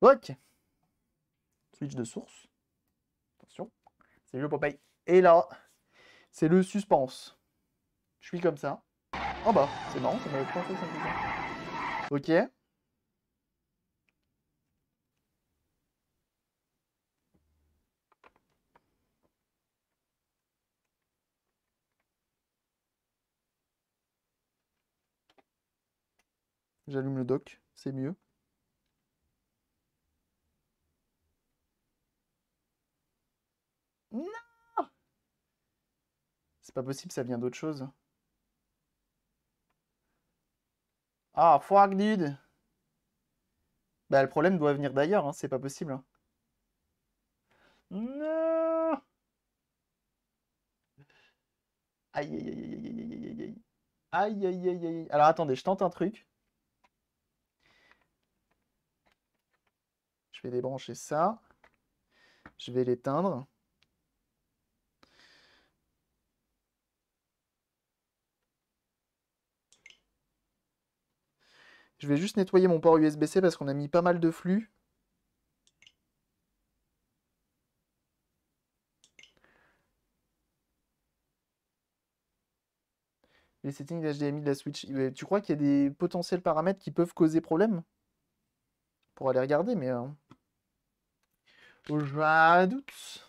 Speaker 1: Ok. Switch de source. Attention. C'est le Popeye. Et là, c'est le suspense. Je suis comme ça. Oh bah, c'est marrant, ça m'avait pas fait ça. Ok. J'allume le dock, c'est mieux. Non C'est pas possible, ça vient d'autre chose. Ah, fuck, dude Bah, le problème doit venir d'ailleurs, hein, c'est pas possible. hein. Non Aïe, aïe, aïe, aïe, aïe, aïe, aïe, aïe. Aïe, aïe, aïe, aïe. Alors attendez, je tente un truc. Je vais débrancher ça. Je vais l'éteindre. Je vais juste nettoyer mon port USB-C parce qu'on a mis pas mal de flux. Les settings HDMI de la Switch. Tu crois qu'il y a des potentiels paramètres qui peuvent causer problème? Pour aller regarder, mais... Euh... J'ai doute.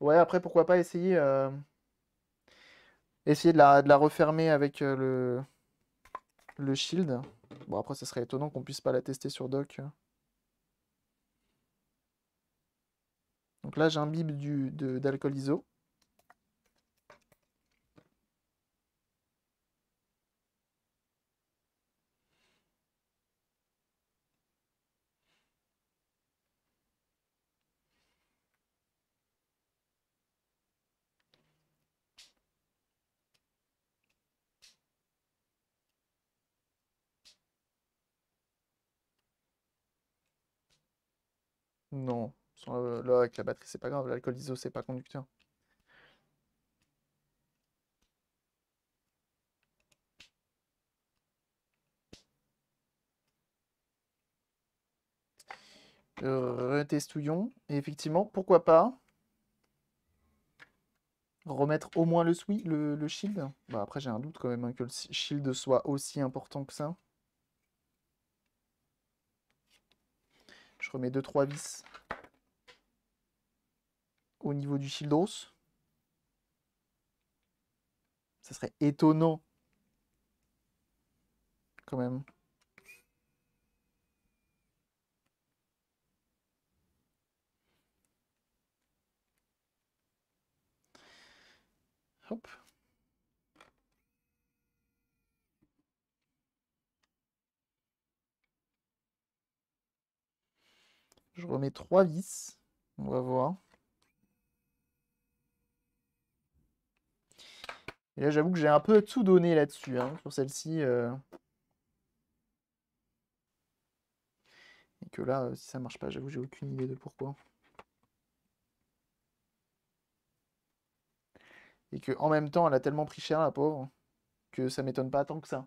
Speaker 1: Ouais, après, pourquoi pas essayer, euh, essayer de la, de la refermer avec euh, le, le shield. Bon, après, ce serait étonnant qu'on puisse pas la tester sur dock. Donc là, bib d'alcool ISO. Non. Là, avec la batterie, c'est pas grave. L'alcool ISO, c'est pas conducteur. Euh, retestouillons. Et effectivement, pourquoi pas remettre au moins le, le, le shield? Bah, après, j'ai un doute quand même hein, que le shield soit aussi important que ça. Je remets 2-3 vis au niveau du shieldos. Ça serait étonnant. Quand même. Hop. Je remets trois vis. On va voir. Et là, j'avoue que j'ai un peu tout donné là-dessus, hein, sur celle-ci. Euh. Et que là, euh, si ça marche pas, j'avoue, j'ai aucune idée de pourquoi. Et que en même temps, elle a tellement pris cher, la pauvre, que ça m'étonne pas tant que ça.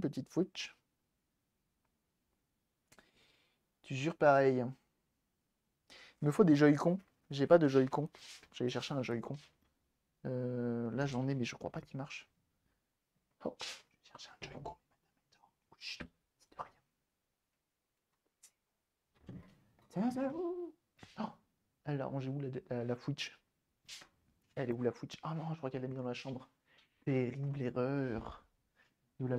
Speaker 1: Petite fouche. Tu jures pareil. Il me faut des Joy-Con. J'ai pas de Joy-Con. J'allais chercher un Joy-Con. Euh, là, j'en ai, mais je crois pas qu'il marche. Oh, je vais chercher un Joy-Con. Oh, elle a rangé où la, la, Elle est où la Switch Ah non, je crois qu'elle l'a mis dans la chambre. Terrible erreur la.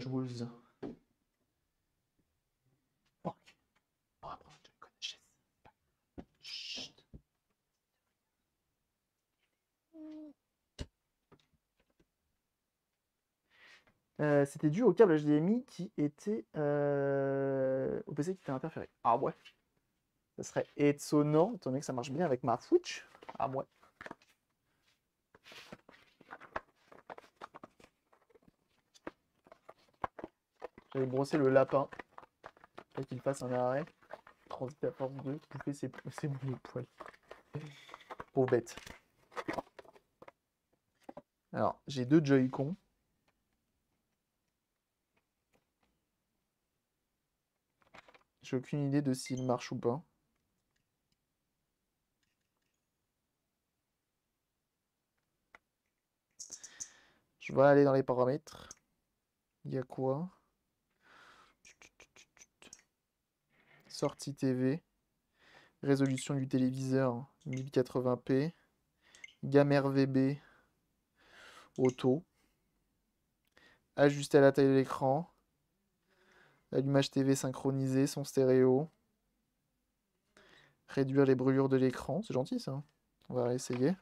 Speaker 1: Euh, c'était dû au câble HDMI qui était euh, au PC qui était interféré. Ah ouais. Ça serait étonnant, étant donné que ça marche bien avec ma Switch. Ah ouais. J'avais brossé le lapin. Pour qu'il fasse un arrêt. Transit à force de couper ses, ses poils. Pauvre bête. Alors, j'ai deux Joy-Con. J'ai aucune idée de s'il marche ou pas. Je vais aller dans les paramètres. Il y a quoi? Sortie TV, résolution du téléviseur 1080p, gamme RVB auto, ajuster la taille de l'écran, allumage TV synchronisé, son stéréo, réduire les brûlures de l'écran, c'est gentil ça, on va essayer.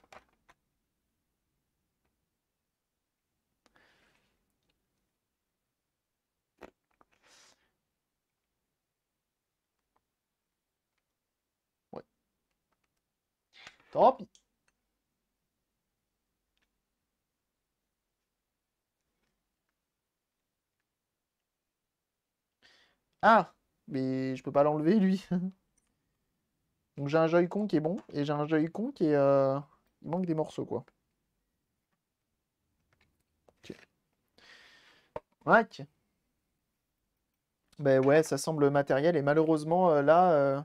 Speaker 1: Tant. Ah, mais je peux pas l'enlever lui. (laughs) Donc j'ai un Joy-Con qui est bon et j'ai un Joy-Con qui est... euh, Il manque des morceaux quoi. Ok. Ouais. Ben ouais, ça semble matériel et malheureusement euh, là... euh,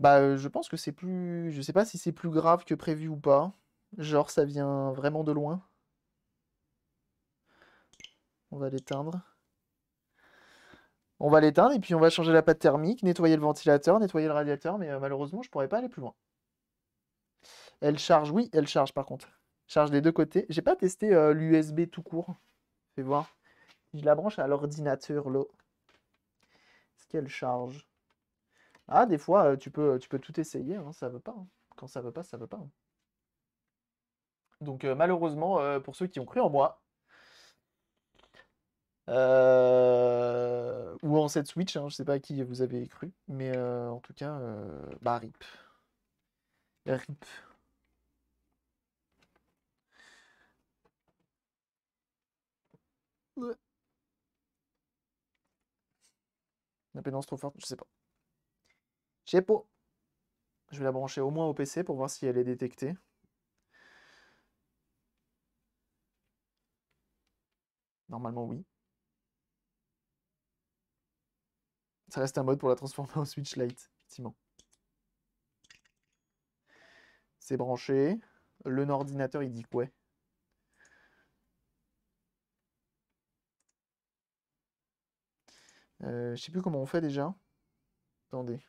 Speaker 1: Bah euh, je pense que c'est plus... Je sais pas si c'est plus grave que prévu ou pas. Genre ça vient vraiment de loin. On va l'éteindre. On va l'éteindre et puis on va changer la pâte thermique, nettoyer le ventilateur, nettoyer le radiateur, mais euh, malheureusement, je pourrais pas aller plus loin. Elle charge, oui, elle charge par contre. Charge des deux côtés. J'ai pas testé euh, l'USB tout court. Fais voir. Je la branche à l'ordinateur là. Est-ce qu'elle charge? Ah, des fois, euh, tu peux, tu peux tout essayer, hein, ça veut pas. hein. Quand ça veut pas, ça veut pas. hein. Donc euh, malheureusement, euh, pour ceux qui ont cru en moi, Euh, ou en cette Switch, je sais pas à qui vous avez cru, mais euh, en tout cas, euh, bah RIP. RIP. Ouais. L'impédance trop forte, je sais pas. Je vais la brancher au moins au PC pour voir si elle est détectée. Normalement, oui. Ça reste un mode pour la transformer en Switch Lite, effectivement. C'est branché. Le ordinateur, il dit que ouais. Euh, je sais plus comment on fait déjà. Attendez.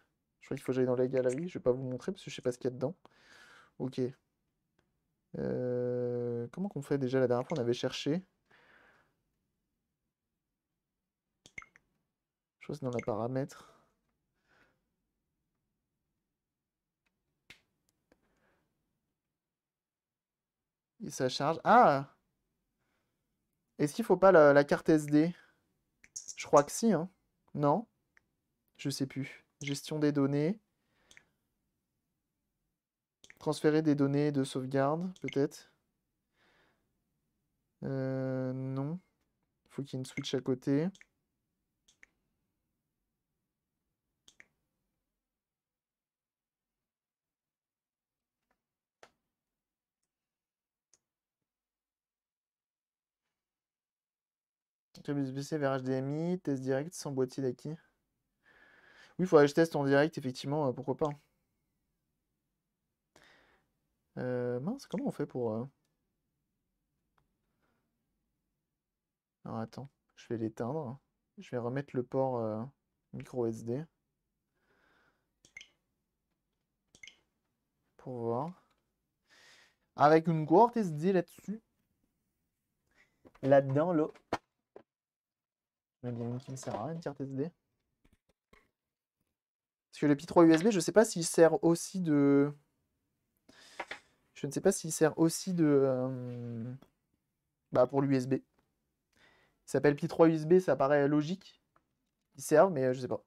Speaker 1: Je crois qu'il faut que j'aille dans la galerie. Je vais pas vous montrer parce que je sais pas ce qu'il y a dedans. Ok. Euh, comment qu'on fait déjà la dernière fois? On avait cherché. Je dans la paramètre. Et ça charge. Ah! Est-ce qu'il faut pas la, la carte SD? Je crois que si, hein. Non? Je sais plus. Gestion des données. Transférer des données de sauvegarde, peut-être. Euh, non. Faut qu'il y ait une switch à côté. Câble USB-C vers HDMI, test direct sans boîtier d'acquis. Il faudrait que je teste en direct, effectivement, euh, pourquoi pas. Euh, mince, comment on fait pour... euh, Alors attends, je vais l'éteindre. Je vais remettre le port micro SD. Pour voir. Avec une courte SD là-dessus. Là-dedans, là. Il y a une qui me sert à rien, une carte SD. Le Pi 3 USB, je sais pas s'il sert aussi de... Je ne sais pas s'il sert aussi de... euh, Bah pour l'USB. Il s'appelle Pi 3 USB, ça paraît logique. Ils servent, mais euh, je sais pas.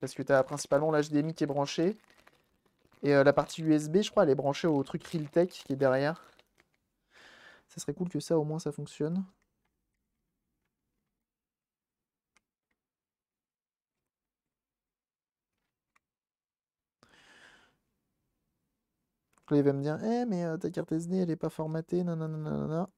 Speaker 1: Parce que tu as principalement l'HDMI qui est branché. Et euh, la partie USB, je crois, elle est branchée au truc Realtek qui est derrière. Ça serait cool que ça, au moins, ça fonctionne. Là, il va me dire, eh, mais euh, ta carte SD, elle est pas formatée, nanana, nanana.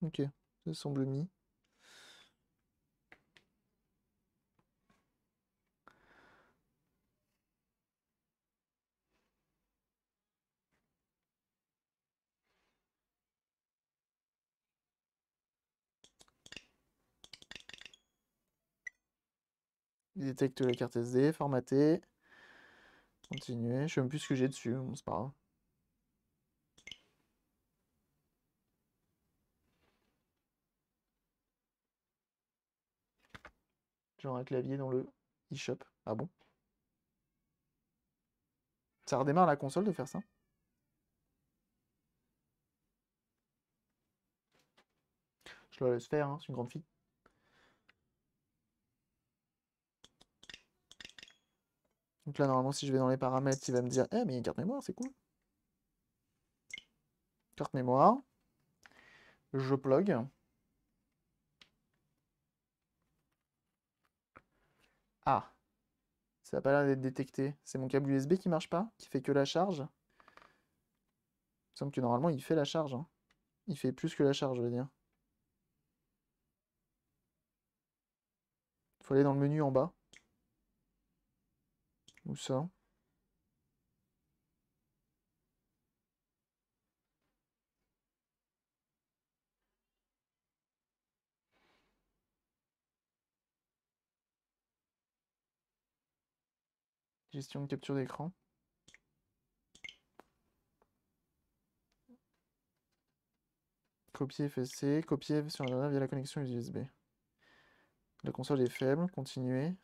Speaker 1: Ok, ça semble mis. Il détecte la carte SD, formaté. Continuer. Je sais même plus ce que j'ai dessus, c'est pas grave. Genre un clavier dans le eShop. Ah bon? Ça redémarre la console de faire ça? Je la laisse faire, hein, c'est une grande fille. Donc là, normalement, si je vais dans les paramètres, il va me dire Eh, mais il y a une carte mémoire, c'est cool. Carte mémoire. Je plug. Ah. Ça n'a pas l'air d'être détecté. C'est mon câble USB qui marche pas Qui fait que la charge Il me semble que normalement, il fait la charge. hein. Il fait plus que la charge, je veux dire. Faut aller dans le menu en bas. Où ça? Gestion de capture d'écran. Copier FSC, copier sur Internet via la connexion USB. La console est faible, continuer.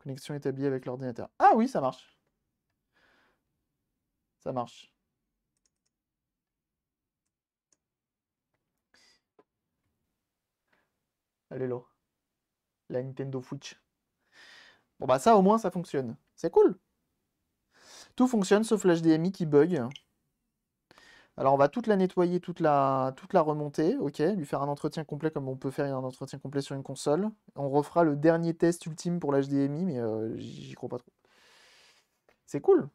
Speaker 1: Connexion établie avec l'ordinateur. Ah oui, ça marche. Ça marche. Allez là. La Nintendo Switch. Bon bah ça au moins ça fonctionne. C'est cool. Tout fonctionne sauf l'HDMI qui bug. Alors on va toute la nettoyer, toute la, toute la remonter, ok, lui faire un entretien complet comme on peut faire un entretien complet sur une console. On refera le dernier test ultime pour l'HDMI, mais euh, j'y crois pas trop. C'est cool.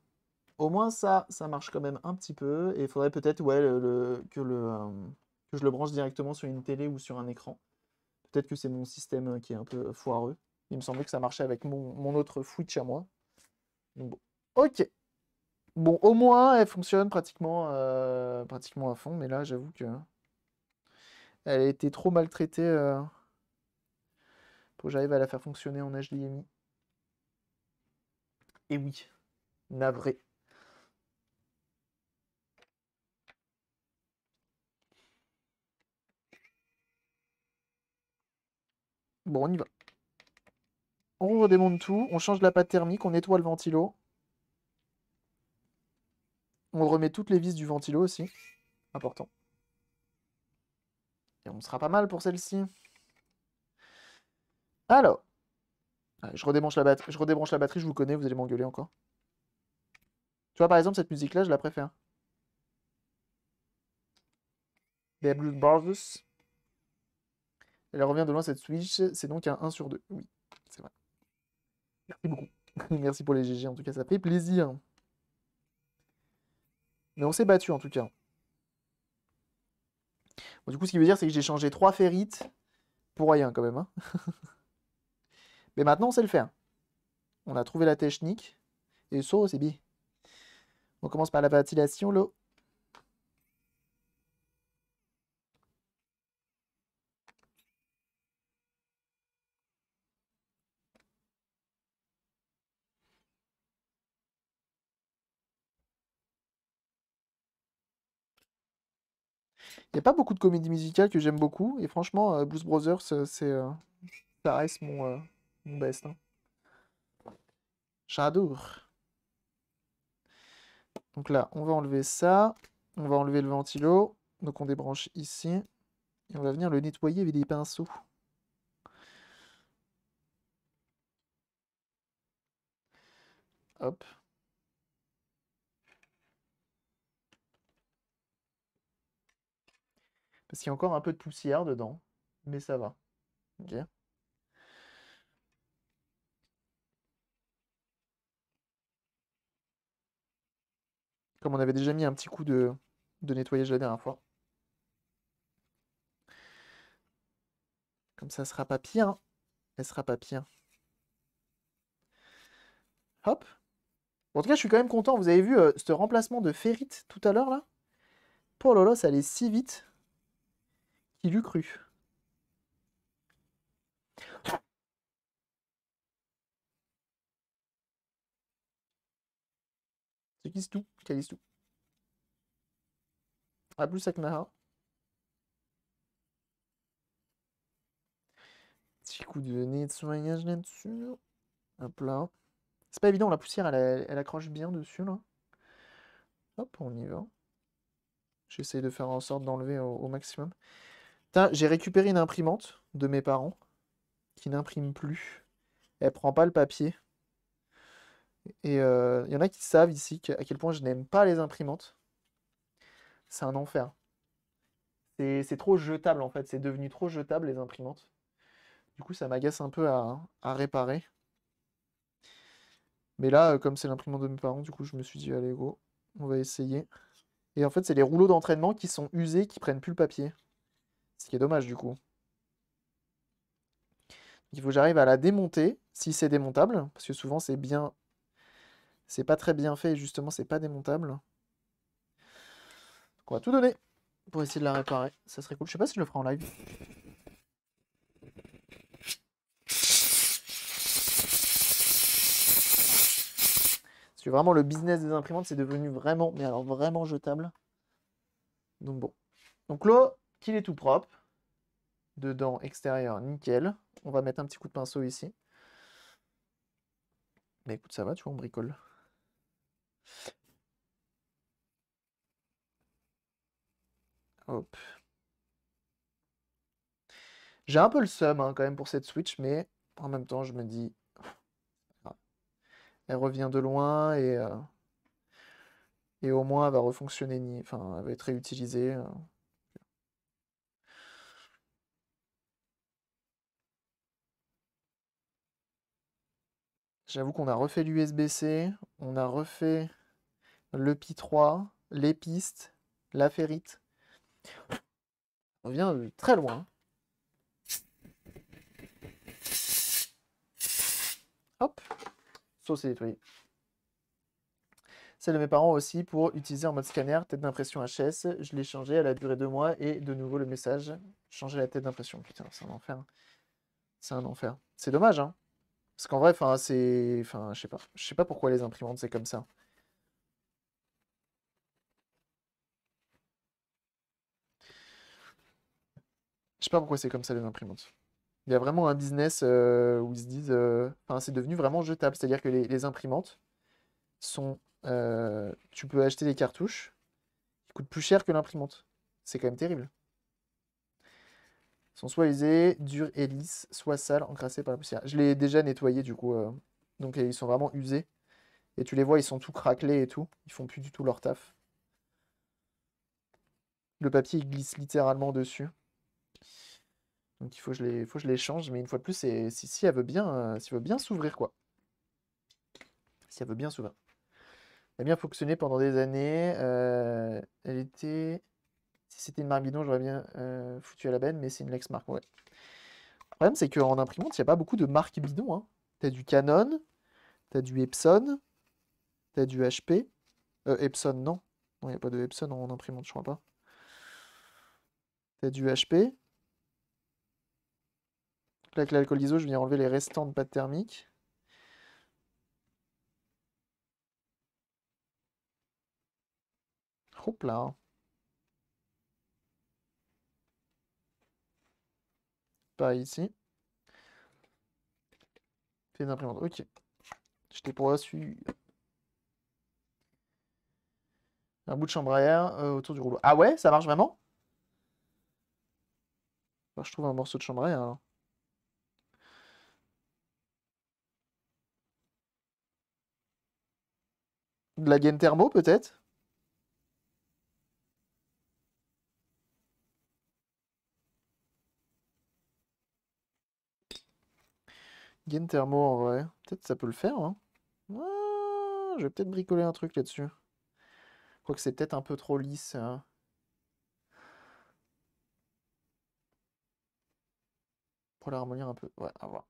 Speaker 1: Au moins ça, ça marche quand même un petit peu. Et il faudrait peut-être ouais, euh, que je le branche directement sur une télé ou sur un écran. Peut-être que c'est mon système euh, qui est un peu foireux. Il me semblait que ça marchait avec mon, autre Switch à moi. Bon. Ok. Bon, au moins, elle fonctionne pratiquement, euh, pratiquement à fond, mais là, j'avoue que elle a été trop maltraitée euh, pour que j'arrive à la faire fonctionner en HDMI. Et oui, navré. Bon, on y va. On redémonte tout, on change la pâte thermique, on nettoie le ventilo. On remet toutes les vis du ventilo aussi. Important. Et on sera pas mal pour celle-ci. Alors. Allez, je, redébranche la batterie, je redébranche la batterie, je vous connais, vous allez m'engueuler encore. Tu vois, par exemple, cette musique-là, je la préfère. Des Blues Brothers. Elle revient de loin, cette Switch. C'est donc un 1 sur 2. Oui, c'est vrai. Merci beaucoup. (laughs) Merci pour les GG, en tout cas, ça fait plaisir. Mais on s'est battu en tout cas. Bon, du coup, ce qui veut dire, c'est que j'ai changé trois ferrites pour rien quand même. hein. (laughs) Mais maintenant, on sait le faire. On a trouvé la technique. Et ça, c'est bien. On commence par la ventilation, là. N'y a pas beaucoup de comédies musicales que j'aime beaucoup. Et franchement, euh, Blues Brothers, euh, c'est, euh, ça reste mon, mon best. hein. J'adore. Donc là, on va enlever ça. On va enlever le ventilo. Donc on débranche ici. Et on va venir le nettoyer avec des pinceaux. Hop. Parce qu'il y a encore un peu de poussière dedans. Mais ça va. Ok. Comme on avait déjà mis un petit coup de, de nettoyage la dernière fois. Comme ça, sera pas pire. Elle sera pas pire. Hop. En tout cas, je suis quand même content. Vous avez vu euh, ce remplacement de ferrite tout à l'heure là? Oh là là, ça allait si vite. Qui l'eût cru? C'est qui tout? Tout? À plus Akmaha. Petit coup de nettoyage là-dessus. Hop là. C'est pas évident, la poussière, elle, elle accroche bien dessus là. Hop, on y va. J'essaie de faire en sorte d'enlever au maximum. J'ai récupéré une imprimante de mes parents qui n'imprime plus. Elle prend pas le papier. Et il y en a qui savent ici à quel point je n'aime pas les imprimantes. C'est un enfer. C'est trop jetable en fait. C'est devenu trop jetable les imprimantes. Du coup, ça m'agace un peu à, à, réparer. Mais là, comme c'est l'imprimante de mes parents, du coup, je me suis dit, allez, go, on va essayer. Et en fait, c'est les rouleaux d'entraînement qui sont usés, qui prennent plus le papier. Ce qui est dommage, du coup. Il faut que j'arrive à la démonter, si c'est démontable, parce que souvent c'est bien... C'est pas très bien fait, et justement c'est pas démontable. Donc on va tout donner pour essayer de la réparer. Ça serait cool. Je sais pas si je le ferai en live. Parce que vraiment le business des imprimantes c'est devenu vraiment, mais alors vraiment jetable. Donc bon. Donc là, qu'il est tout propre. Dedans, extérieur, nickel. On va mettre un petit coup de pinceau ici. Mais écoute, ça va, tu vois, on bricole. Hop. J'ai un peu le seum hein, quand même pour cette Switch, mais en même temps, je me dis... Elle revient de loin et... Euh, et au moins, elle va refonctionner, enfin, elle va être réutilisée. Euh. J'avoue qu'on a refait l'USB-C, on a refait le Pi 3, les pistes, la ferrite. On vient de très loin. Hop, sauce est nettoyée. Celle de mes parents aussi pour utiliser en mode scanner, tête d'impression HS. Je l'ai changé, elle a duré deux mois et de nouveau le message, changer la tête d'impression. Putain, c'est un enfer. C'est un enfer. C'est dommage, hein. Parce qu'en vrai, enfin, c'est. Enfin, je sais pas. Je sais pas pourquoi les imprimantes, c'est comme ça. Je sais pas pourquoi c'est comme ça les imprimantes. Il y a vraiment un business euh, où ils se disent. Euh, enfin, c'est devenu vraiment jetable. C'est-à-dire que les, imprimantes sont. Euh, tu peux acheter des cartouches qui coûtent plus cher que l'imprimante. C'est quand même terrible sont soit usés, durs et lisses, soit sales, encrassés par la poussière. Je l'ai déjà nettoyé du coup, euh, donc ils sont vraiment usés. Et tu les vois, ils sont tout craquelés et tout. Ils font plus du tout leur taf. Le papier glisse littéralement dessus. Donc il faut que je les, faut je les change. Mais une fois de plus, si, si elle veut bien, euh, veut bien s'ouvrir quoi. Si elle veut bien s'ouvrir. Elle a bien fonctionné pendant des années. Euh, elle était si c'était une marque bidon, j'aurais bien euh, foutu à la benne, mais c'est une Lex. Le problème, c'est qu'en imprimante, il n'y a pas beaucoup de marques bidons. Hein. Tu as du Canon, tu as du Epson, tu as du HP. Euh, Epson, non. Non, il n'y a pas de Epson en imprimante, je crois pas. Tu as du HP. Là, avec l'alcool ISO, je viens enlever les restants de pâte thermique. Hop là. Pareil ici. Fais imprimantes. Ok. Je t'ai poursuivi. Un bout de chambre à air euh, autour du rouleau. Ah ouais, ça marche vraiment? Je trouve un morceau de chambre à air. De la gaine thermo peut-être? Gain thermo en vrai. Peut-être ça peut le faire. Hein. je vais peut-être bricoler un truc là-dessus. Quoique c'est peut-être un peu trop lisse. Hein. Pour la ramollir un peu. Ouais, à voir.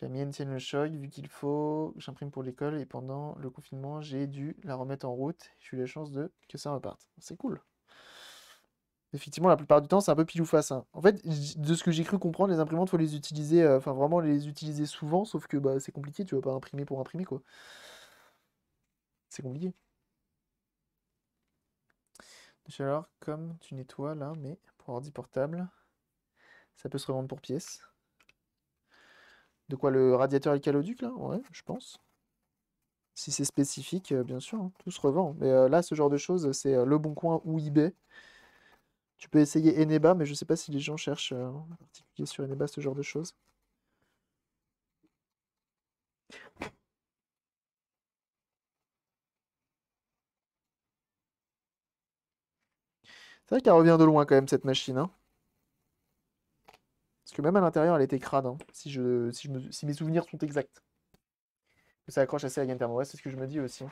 Speaker 1: La mienne tienne le choc, vu qu'il faut, j'imprime pour l'école et pendant le confinement, j'ai dû la remettre en route. J'ai eu la chance de que ça reparte. C'est cool. Effectivement, la plupart du temps, c'est un peu pile ou face. Hein. En fait, de ce que j'ai cru comprendre, les imprimantes, il faut les utiliser, euh, enfin vraiment les utiliser souvent, sauf que bah, c'est compliqué, tu vas pas imprimer pour imprimer, quoi. C'est compliqué. Alors, comme tu nettoies là, mais pour ordi portable, ça peut se revendre pour pièces. De quoi le radiateur et caloduc là? Ouais, je pense. Si c'est spécifique, euh, bien sûr, hein, tout se revend. Mais euh, là, ce genre de choses, c'est Le Bon Coin ou eBay. Tu peux essayer Eneba, mais je sais pas si les gens cherchent euh, en particulier sur Eneba ce genre de choses. C'est vrai qu'elle revient de loin quand même cette machine. Hein. Parce que même à l'intérieur, elle était crade, hein, si, mes souvenirs sont exacts. Ça accroche assez à Game Ouais, c'est ce que je me dis aussi.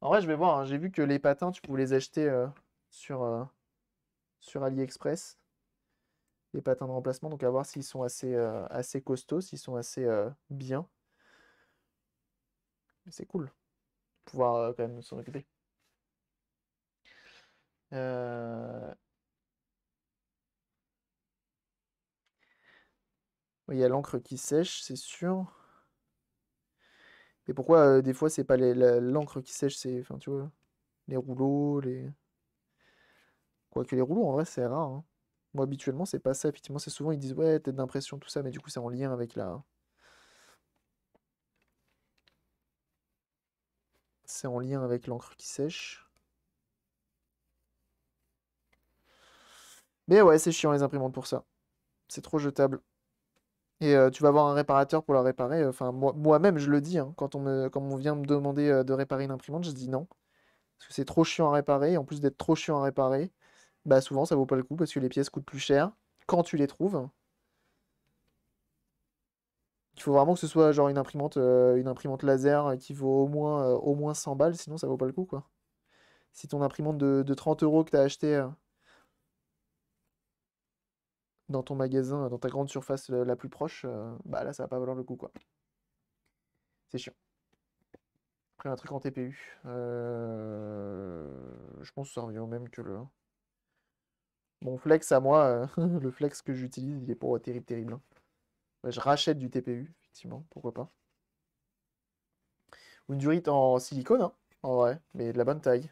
Speaker 1: En vrai, je vais voir. hein, J'ai vu que les patins, tu pouvais les acheter euh, sur, euh, sur AliExpress. Les patins de remplacement. Donc à voir s'ils sont assez, euh, assez costauds, s'ils sont assez euh, bien. C'est cool. Pouvoir euh, quand même s'en occuper. Il y a l'encre qui sèche, c'est sûr. Mais pourquoi des fois c'est pas l'encre qui sèche, c'est enfin les rouleaux, les. Quoique les rouleaux en vrai c'est rare. hein. Moi habituellement c'est pas ça, effectivement c'est souvent ils disent ouais tête d'impression tout ça, mais du coup c'est en lien avec la. C'est en lien avec l'encre qui sèche. Mais ouais c'est chiant les imprimantes pour ça. C'est trop jetable. Et euh, tu vas avoir un réparateur pour la réparer. Enfin, moi, moi-même, je le dis, hein, quand on vient me demander euh, de réparer une imprimante, je dis non. Parce que c'est trop chiant à réparer. En plus d'être trop chiant à réparer, bah souvent ça vaut pas le coup parce que les pièces coûtent plus cher quand tu les trouves. Il faut vraiment que ce soit genre une imprimante, euh, une imprimante laser qui vaut au moins, euh, au moins 100 balles, sinon ça vaut pas le coup, quoi. Si ton imprimante de, de 30 euros que tu as acheté euh, dans ton magasin, dans ta grande surface la plus proche, bah là ça va pas valoir le coup, quoi. C'est chiant. Après, un truc en TPU. Je pense que ça revient au même que le. Mon flex à moi, euh, (laughs) le flex que j'utilise, il est pour terrible, terrible. hein. Je rachète du TPU, effectivement, pourquoi pas. Une durite en silicone, hein, en vrai, mais de la bonne taille.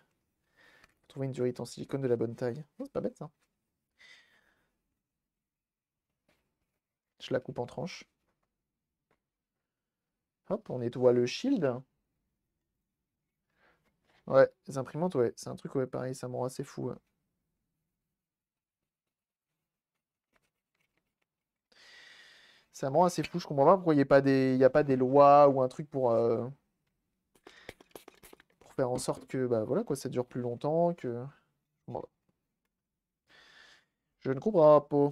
Speaker 1: Trouver une durite en silicone de la bonne taille. C'est pas bête ça. Je la coupe en tranches. Hop, on nettoie le shield. Ouais, les imprimantes, ouais, c'est un truc, ouais, pareil, ça me rend assez fou. ouais. Me rend assez fou, je comprends pas pourquoi il n'y a pas des, a pas des lois ou un truc pour, euh, pour faire en sorte que bah voilà quoi, ça dure plus longtemps, que. Bon. Je ne comprends pas.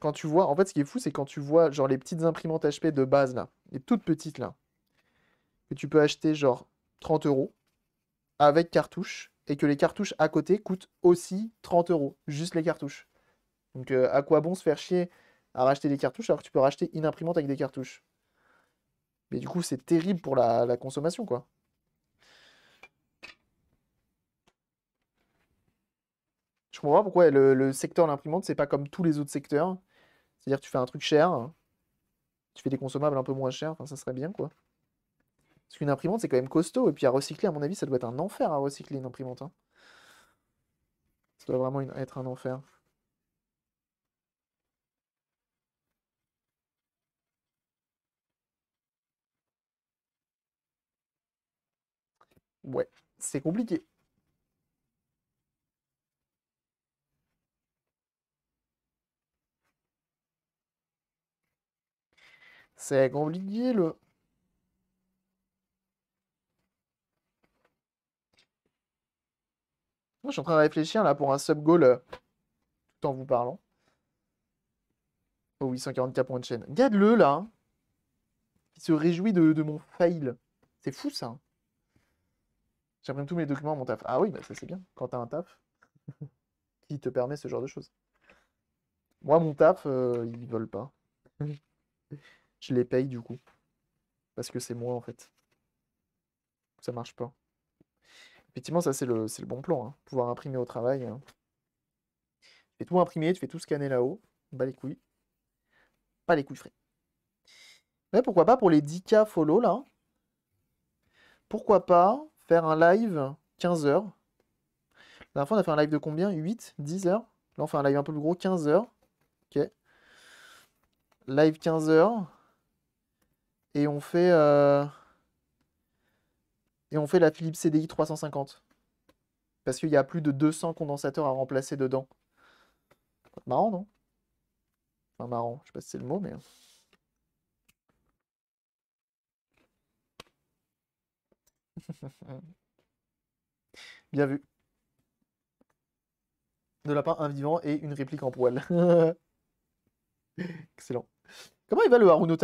Speaker 1: Quand tu vois, en fait, ce qui est fou, c'est quand tu vois genre les petites imprimantes HP de base là, les toutes petites là, que tu peux acheter genre 30 euros avec cartouche et que les cartouches à côté coûtent aussi 30 euros, juste les cartouches. Donc euh, à quoi bon se faire chier à racheter des cartouches alors que tu peux racheter une imprimante avec des cartouches? Mais du coup, c'est terrible pour la, consommation, quoi. Je comprends pourquoi le, secteur de l'imprimante, c'est pas comme tous les autres secteurs. C'est-à-dire tu fais un truc cher, tu fais des consommables un peu moins chers, enfin ça serait bien, quoi. Parce qu'une imprimante, c'est quand même costaud, et puis à recycler, à mon avis, ça doit être un enfer à recycler une imprimante. hein. Ça doit vraiment être un enfer. Ouais, c'est compliqué. C'est compliqué, le... je suis en train de réfléchir, là, pour un sub-goal, euh, tout en vous parlant. Oh, 840k points de chaîne. Regarde-le, là. hein. Il se réjouit de, de mon fail. C'est fou, ça. hein. J'imprime tous mes documents à mon taf. Ah oui, bah ça c'est bien. Quand t'as un taf (laughs) qui te permet ce genre de choses. Moi, mon taf, euh, ils veulent pas. Je les paye du coup. Parce que c'est moi en fait. Ça marche pas. Effectivement, ça c'est le, le bon plan. hein. Pouvoir imprimer au travail. hein. Tu fais tout imprimer, tu fais tout scanner là-haut. Bas les couilles. Pas les couilles frais. Mais pourquoi pas pour les 10K follow là Pourquoi pas faire un live 15 heures La dernière fois, on a fait un live de combien? 8 10 heures? Là, on fait un live un peu plus gros, 15 heures. Ok. Live 15 heures. et on fait euh, et on fait la Philips CDI 350 parce qu'il y a plus de 200 condensateurs à remplacer dedans. Marrant, non? Enfin, marrant, je sais pas si c'est le mot, mais. (laughs) Bien vu. De lapin, un vivant et une réplique en poil. (laughs) Excellent. Comment il va le Haruno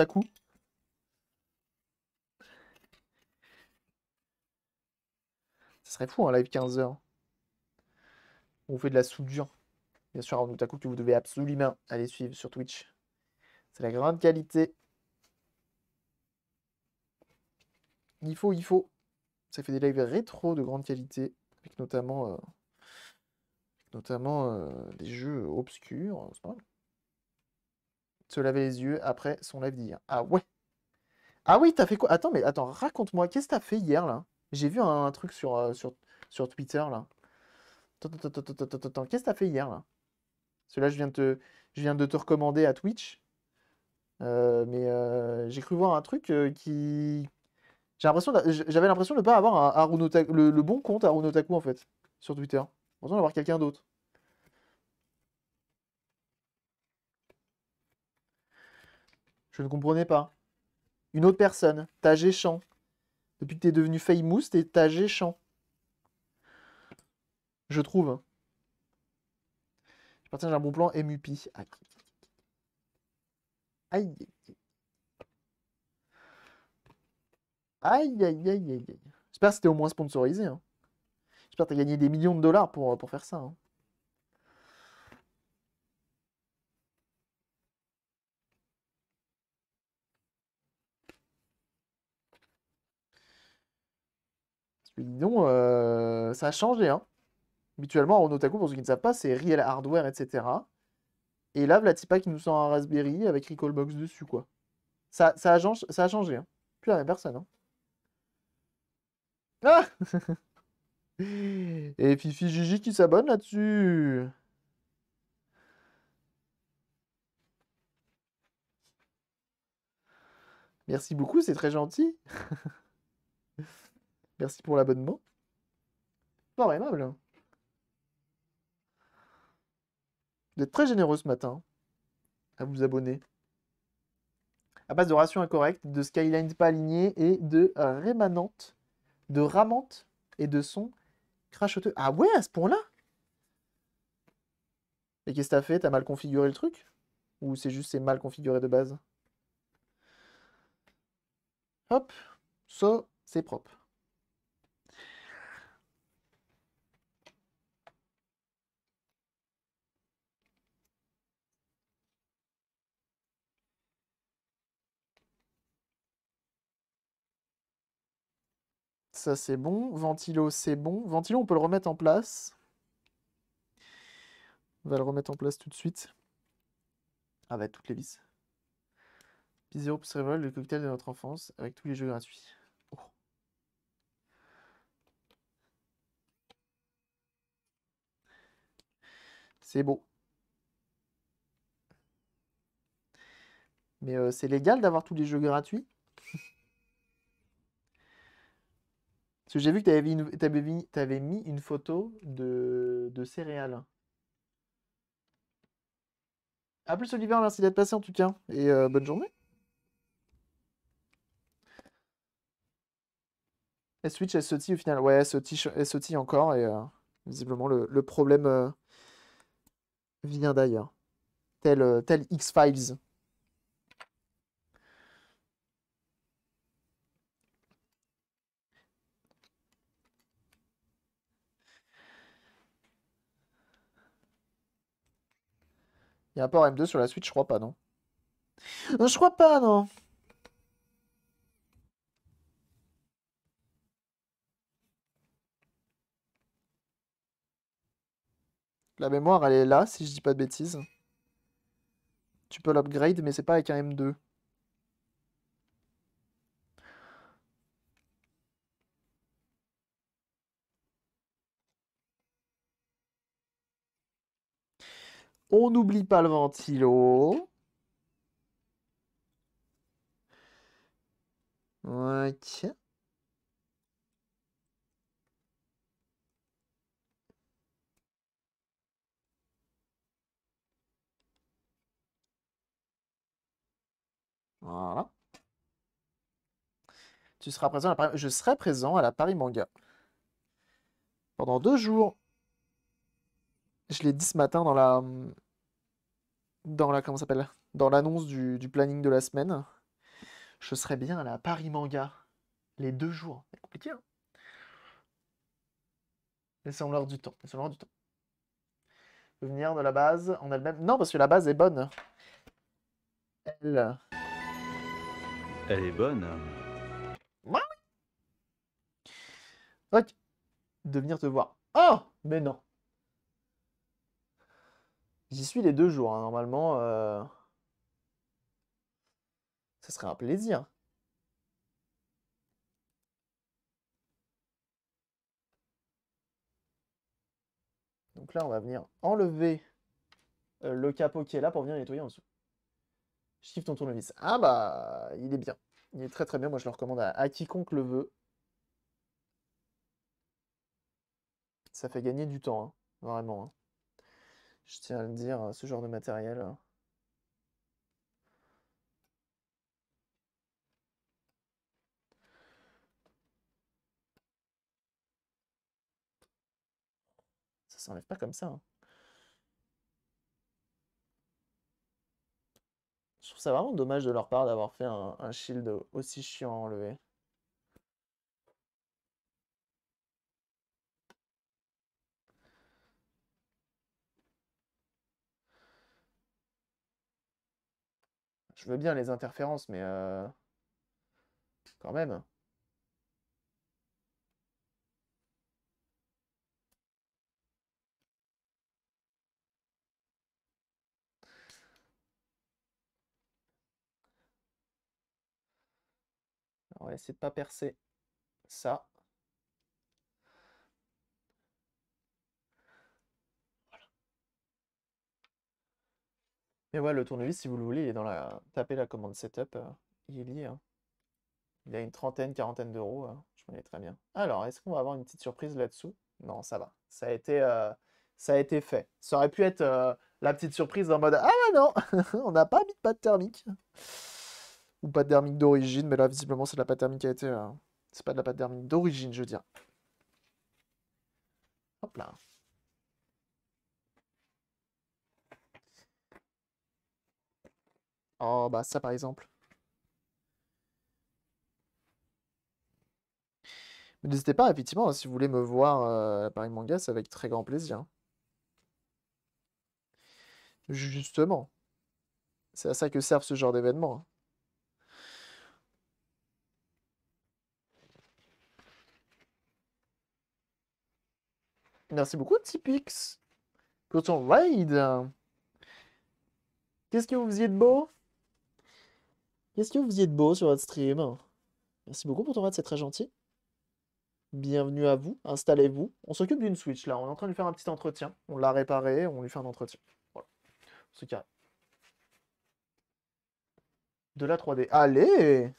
Speaker 1: Serait fou un live 15 heures. On fait de la soudure. Bien sûr, Haruno Taku que vous devez absolument aller suivre sur Twitch. C'est la grande qualité. Il faut, il faut. Ça fait des lives rétro de grande qualité. Avec notamment, euh, notamment euh, des jeux obscurs. C'est pas mal. Se laver les yeux après son live d'hier. Ah ouais. Ah oui, t'as fait quoi? Attends, mais attends, raconte-moi, qu'est-ce que t'as fait hier là? J'ai vu un, truc sur, euh, sur, sur Twitter là. Qu'est-ce que t'as fait hier là? Parce que là, je viens de te, recommander à Twitch. Euh, mais euh, j'ai cru voir un truc euh, qui. J'avais l'impression de ne pas avoir le, bon compte Haruno Taku en fait, sur Twitter. L'impression d'avoir quelqu'un d'autre. Je ne comprenais pas. Une autre personne, Tajé Champ. Depuis que t'es devenu famous, t'es Tajé Champ. Je trouve. Je partage un bon plan MUP. Aïe. Aïe. Aïe, aïe, aïe, aïe. J'espère que c'était au moins sponsorisé. hein. J'espère que t'as gagné des millions de dollars pour, pour faire ça. hein. Dis donc, euh, ça a changé. Hein. Habituellement, en Otaku, pour ceux qui ne savent pas, c'est Real Hardware, etc. Et là, Vlatipa qui nous sort un Raspberry avec Recallbox dessus, quoi. Ça, ça, a, changé-. Hein. Plus la même personne. Hein. Ah (laughs) Et Fifi Gigi qui s'abonne là-dessus. Merci beaucoup, c'est très gentil. (laughs) Merci pour l'abonnement. Fort aimable. Vous êtes très généreux ce matin à vous abonner. À base de rations incorrectes, de skylines pas alignées et de euh, rémanentes, de ramantes et de sons crachoteux. Ah ouais, à ce point-là? Et qu'est-ce que t'as fait? T'as mal configuré le truc? Ou c'est juste c'est mal configuré de base? Hop, ça, c'est propre. C'est bon. Ventilo, c'est bon. Ventilo, on peut le remettre en place. On va le remettre en place tout de suite. Ah bah, toutes les vis. P0 plus le cocktail de notre enfance, avec tous les jeux gratuits. Oh. C'est beau. Mais euh, c'est légal d'avoir tous les jeux gratuits? J'ai vu que tu avais, mis, une photo de, de céréales. A plus Oliver, merci d'être passé en tout cas. Et euh, bonne journée. Switch, elle sautille au final. Ouais, elle sautille, encore. Et euh, visiblement, le, problème euh, vient d'ailleurs. Tel, tel X-Files. Il y a un port M2 sur la Switch, je crois pas, non? Euh, Je crois pas, non. La mémoire, elle est là, si je dis pas de bêtises. Tu peux l'upgrade, mais c'est pas avec un M2. On n'oublie pas le ventilo. Voilà. Tu seras présent à la. Je serai présent à la Paris Manga. Pendant deux jours. Je l'ai dit ce matin dans la... Dans la... Comment s'appelle? Dans l'annonce du, du planning de la semaine. Je serai bien à la Paris Manga. Les deux jours. C'est compliqué, hein? Laissons-leur du temps. Laissons-leur du temps. Venir de la base en elle-même. Non, parce que la base est bonne. Elle.
Speaker 3: Elle est bonne.
Speaker 1: Ok. De venir te voir. Oh! Mais non. J'y suis les deux jours, hein, normalement. euh, Ça serait un plaisir. Donc là, on va venir enlever euh, le capot qui est là pour venir nettoyer en dessous. Kiffe ton tournevis. Ah bah, il est bien. Il est très très bien. Moi, je le recommande à, à quiconque le veut. Ça fait gagner du temps, hein, vraiment. hein. Je tiens à le dire, euh, ce genre de matériel. euh. Ça s'enlève pas comme ça. hein. Je trouve ça vraiment dommage de leur part d'avoir fait un, un shield aussi chiant à enlever. Je veux bien les interférences, mais euh, quand même. On va essayer de pas percer ça. Mais ouais, le tournevis, si vous le voulez, il est dans la... Tapez la commande setup, euh, il est lié. hein. Il a une trentaine, quarantaine d'euros, euh, je ai très bien. Alors, est-ce qu'on va avoir une petite surprise là-dessous? Non, ça va. Ça a été, euh, ça a été fait. Ça aurait pu être la petite surprise en mode Ah non, (laughs) on n'a pas mis de pâte thermique. Ou pâte thermique d'origine, mais là, visiblement, c'est de la pâte thermique qui a été. C'est pas de la pâte thermique d'origine, je veux dire. Hop là. Oh, bah ça par exemple. N'hésitez pas, effectivement, si vous voulez me voir euh, à Paris Manga, c'est avec très grand plaisir. hein. Justement, c'est à ça que servent ce genre d'événements. hein. Merci beaucoup, Tipix, pour ton raid. Qu'est-ce que vous faisiez de beau? Qu'est-ce que vous faisiez de beau sur votre stream? Merci beaucoup pour ton raid, c'est très gentil. Bienvenue à vous, installez-vous. On s'occupe d'une Switch là, on est en train de faire un petit entretien. On l'a réparé, on lui fait un entretien. Voilà, c'est carré. De la 3D. Allez!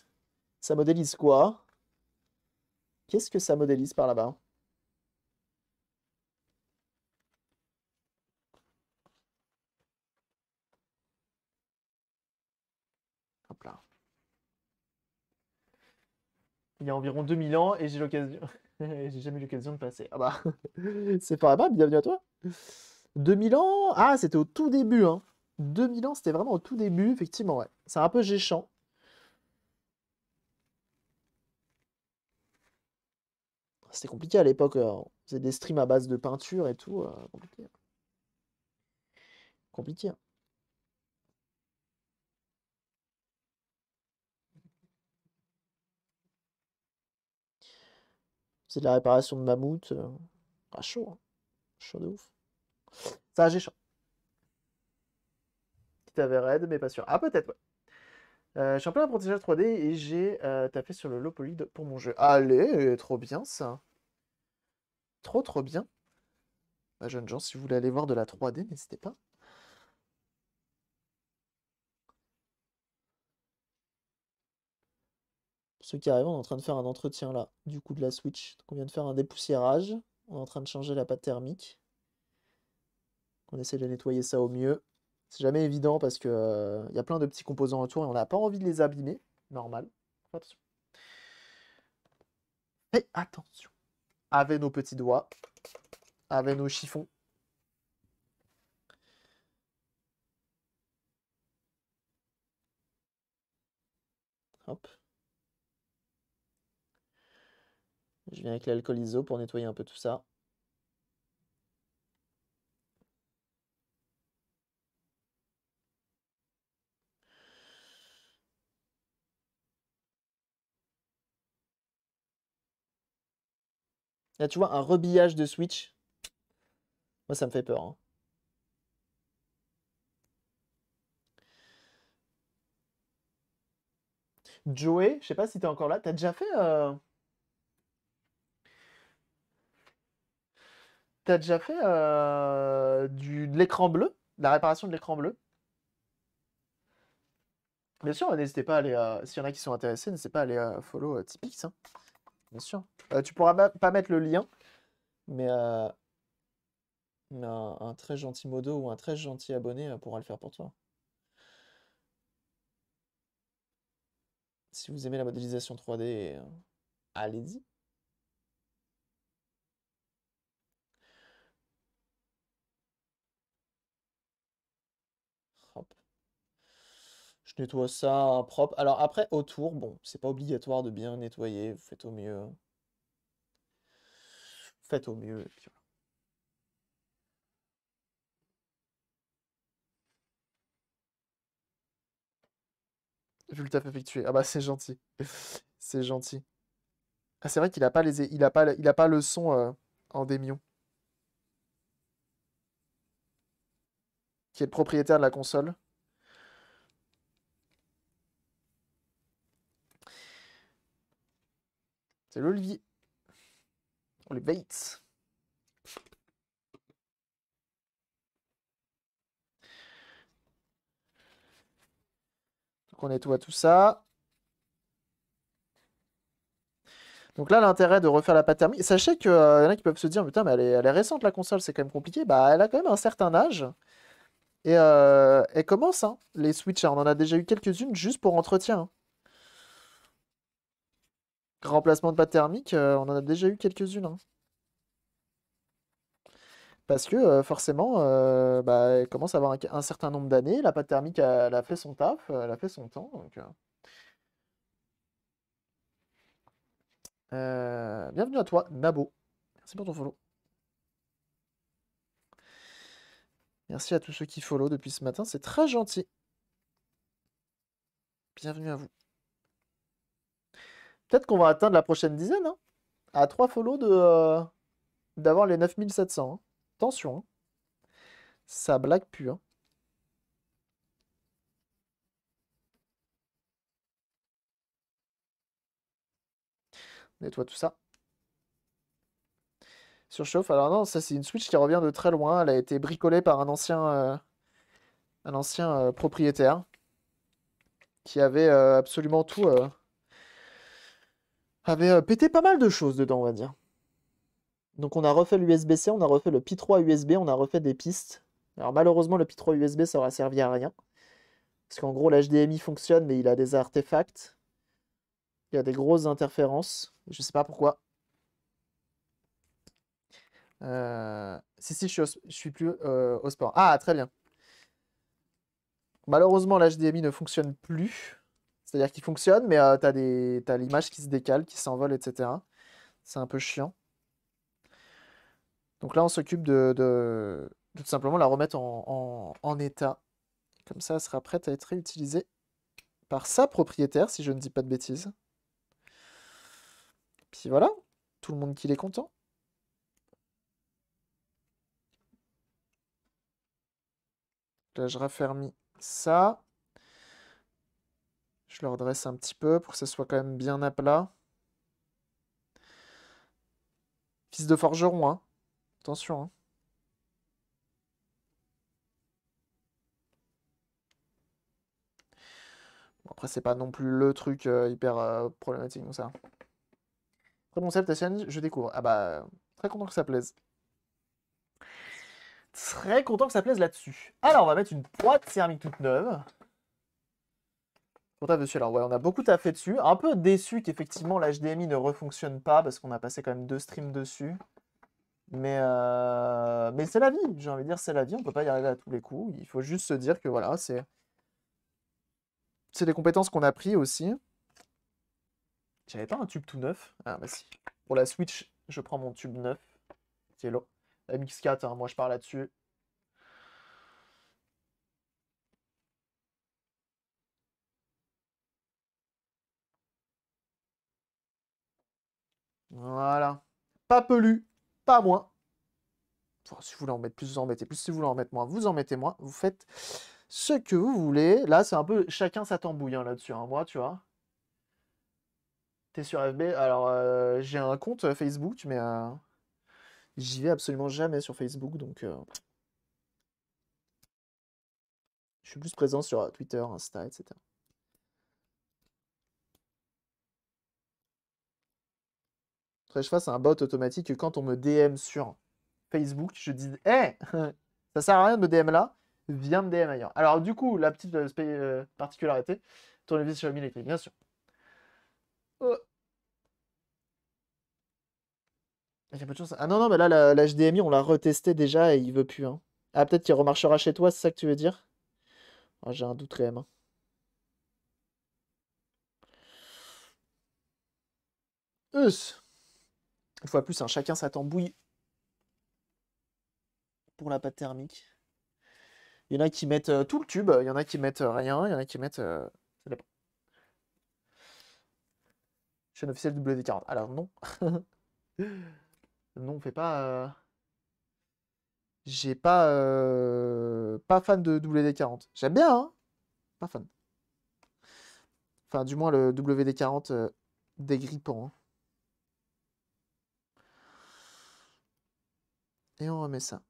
Speaker 1: Ça modélise quoi? Qu'est-ce que ça modélise par là-bas? Hop là. Il y a environ 2000 ans et j'ai l'occasion. (laughs) J'ai jamais eu l'occasion de passer. Ah bah, (laughs) c'est pas mal, bienvenue à toi. 2000 ans? Ah, c'était au tout début, hein. 2000 ans, c'était vraiment au tout début, effectivement, ouais. C'est un peu géchant. C'était compliqué à l'époque. euh, On faisait des streams à base de peinture et tout. euh, compliqué. Compliqué. hein. C'est de la réparation de mammouth. euh, Ah, chaud, hein. Chaud de ouf. Ça, j'ai chaud. Petit avait raid, mais pas sûr. Ah, peut-être, ouais. Euh, je suis en plein apprentissage 3D et j'ai euh, tapé sur le Lopoly pour mon jeu. Allez, trop bien ça. Trop, trop bien. Bah, jeunes gens, si vous voulez aller voir de la 3D, n'hésitez pas. Qui arrivent, on est en train de faire un entretien là, du coup de la Switch. On vient de faire un dépoussiérage. On est en train de changer la pâte thermique. On essaie de nettoyer ça au mieux. C'est jamais évident parce que euh, il y a plein de petits composants autour et on n'a pas envie de les abîmer. Normal. Attention. Attention. Avec nos petits doigts. Avec nos chiffons. Hop. Je viens avec l'alcool iso pour nettoyer un peu tout ça. Là, tu vois, un rebillage de Switch. Moi, ça me fait peur. hein. Joey, je sais pas si t'es encore là. T'as déjà fait. euh, T'as déjà fait euh, du, de l'écran bleu? La réparation de l'écran bleu? Bien sûr, n'hésitez pas à aller. euh, S'il y en a qui sont intéressés, n'hésitez pas à aller euh, follow euh, Tipix, hein. Bien sûr. Tu pourras pas mettre le lien, mais, un, un très gentil modo ou un très gentil abonné pourra le faire pour toi. Si vous aimez la modélisation 3D, euh, allez-y. Hop. Je nettoie ça propre. Alors après, autour, bon, c'est pas obligatoire de bien nettoyer, vous faites au mieux. Faites au mieux, et puis voilà. Vu le taf effectué. Ah bah c'est gentil. (laughs) C'est gentil. Ah, c'est vrai qu'il a pas les, il a pas, le- il a pas le son euh, en démion. Qui est le propriétaire de la console. C'est l'Olivier. Les Bates. Donc on nettoie tout ça. Donc là, l'intérêt de refaire la thermique. Sachez qu'il y en a qui peuvent se dire, putain, mais elle est, elle récente la console, c'est quand même compliqué. Bah, elle a quand même un certain âge. Et euh, elle commence, hein, les Switch. On en a déjà eu quelques-unes juste pour entretien. hein. Remplacement de pâte thermique, euh, on en a déjà eu quelques-unes. hein. Parce que euh, forcément, euh, bah, elle commence à avoir un, certain nombre d'années. La pâte thermique, elle, a fait son taf, elle a fait son temps. bienvenue à toi, Nabo. Merci pour ton follow. Merci à tous ceux qui follow depuis ce matin, c'est très gentil. Bienvenue à vous. Peut-être qu'on va atteindre la prochaine dizaine, hein, à 3 follow de, euh, d'avoir les 9700. hein. Attention, hein. Ça blague plus. hein. Nettoie tout ça. Surchauffe. Alors non, ça c'est une Switch qui revient de très loin. Elle a été bricolée par un ancien, euh, un ancien euh, propriétaire qui avait absolument tout, avait euh, pété pas mal de choses dedans, on va dire. Donc on a refait l'USB-C, on a refait le Pi3 USB, on a refait des pistes. Alors malheureusement le Pi3 USB ça aura servi à rien. Parce qu'en gros l'HDMI fonctionne mais il a des artefacts. Il y a des grosses interférences. Je sais pas pourquoi. Euh, Si, si, je suis, suis plus euh, au sport. Ah, très bien. Malheureusement, l'HDMI ne fonctionne plus. C'est-à-dire qu'il fonctionne, mais tu t'as l'image qui se décale, qui s'envole, etc. C'est un peu chiant. Donc là, on s'occupe de, tout simplement la remettre en, en- en état. Comme ça, elle sera prête à être réutilisée par sa propriétaire, si je ne dis pas de bêtises. Puis voilà, tout le monde qui est content. Là, je raffermis ça. Je le redresse un petit peu pour que ça soit quand même bien à plat. Fils de forgeron, hein. Attention, hein. Bon, Après, c'est pas non plus le truc euh, hyper euh, problématique, donc ça. Très bon je découvre. Ah bah, très content que ça plaise. Très content que ça plaise là-dessus. Alors, on va mettre une boîte céramique toute neuve. On a beaucoup taffé dessus. Un peu déçu qu'effectivement l'HDMI ne refonctionne pas parce qu'on a passé quand même deux streams dessus. Mais, euh, mais c'est la vie, j'ai envie de dire, c'est la vie, on peut pas y arriver à tous les coups. Il faut juste se dire que voilà, c'est. C'est des compétences qu'on a pris aussi. J'avais pas un tube tout neuf. Ah bah si. Pour la Switch, je prends mon tube neuf. C'est là. MX4, hein, moi je pars là-dessus. Voilà. Pas pelu, pas moins. si vous voulez en mettre plus, vous en mettez plus. Si vous voulez en mettre moins, vous en mettez moins. Vous faites ce que vous voulez. Là, c'est un peu chacun sa tambouille hein, là-dessus. Hein. Moi, tu vois. T'es sur FB. Alors, euh, j'ai un compte euh, Facebook, mais euh, j'y vais absolument jamais sur Facebook. Donc, je suis plus présent sur Twitter, Insta, etc. je fasse un bot automatique que quand on me DM sur Facebook, je dis Hé, (laughs) ça sert à rien de me DM là, viens me DM ailleurs. Alors, du coup, la petite euh, euh, particularité, tournevis Xiaomi électrique, bien sûr. Oh. pas de chance. Ah non, non, mais là, la, HDMI, on l'a retesté déjà et il veut plus. Hein. Ah, peut-être qu'il remarchera chez toi, c'est ça que tu veux dire? Oh, J'ai un doute quand même. Hein. Une fois plus, hein, chacun sa tambouille pour la pâte thermique. Il y en a qui mettent euh, tout le tube, il y en a qui mettent euh, rien, il y en a qui mettent. Euh, dépend. Chaîne officielle WD40. Alors non. (laughs) non, on fait pas. J'ai pas. Pas fan de WD40. J'aime bien, hein. Pas fan. Enfin, du moins le WD40 dégrippant. Hein. Et on remet ça.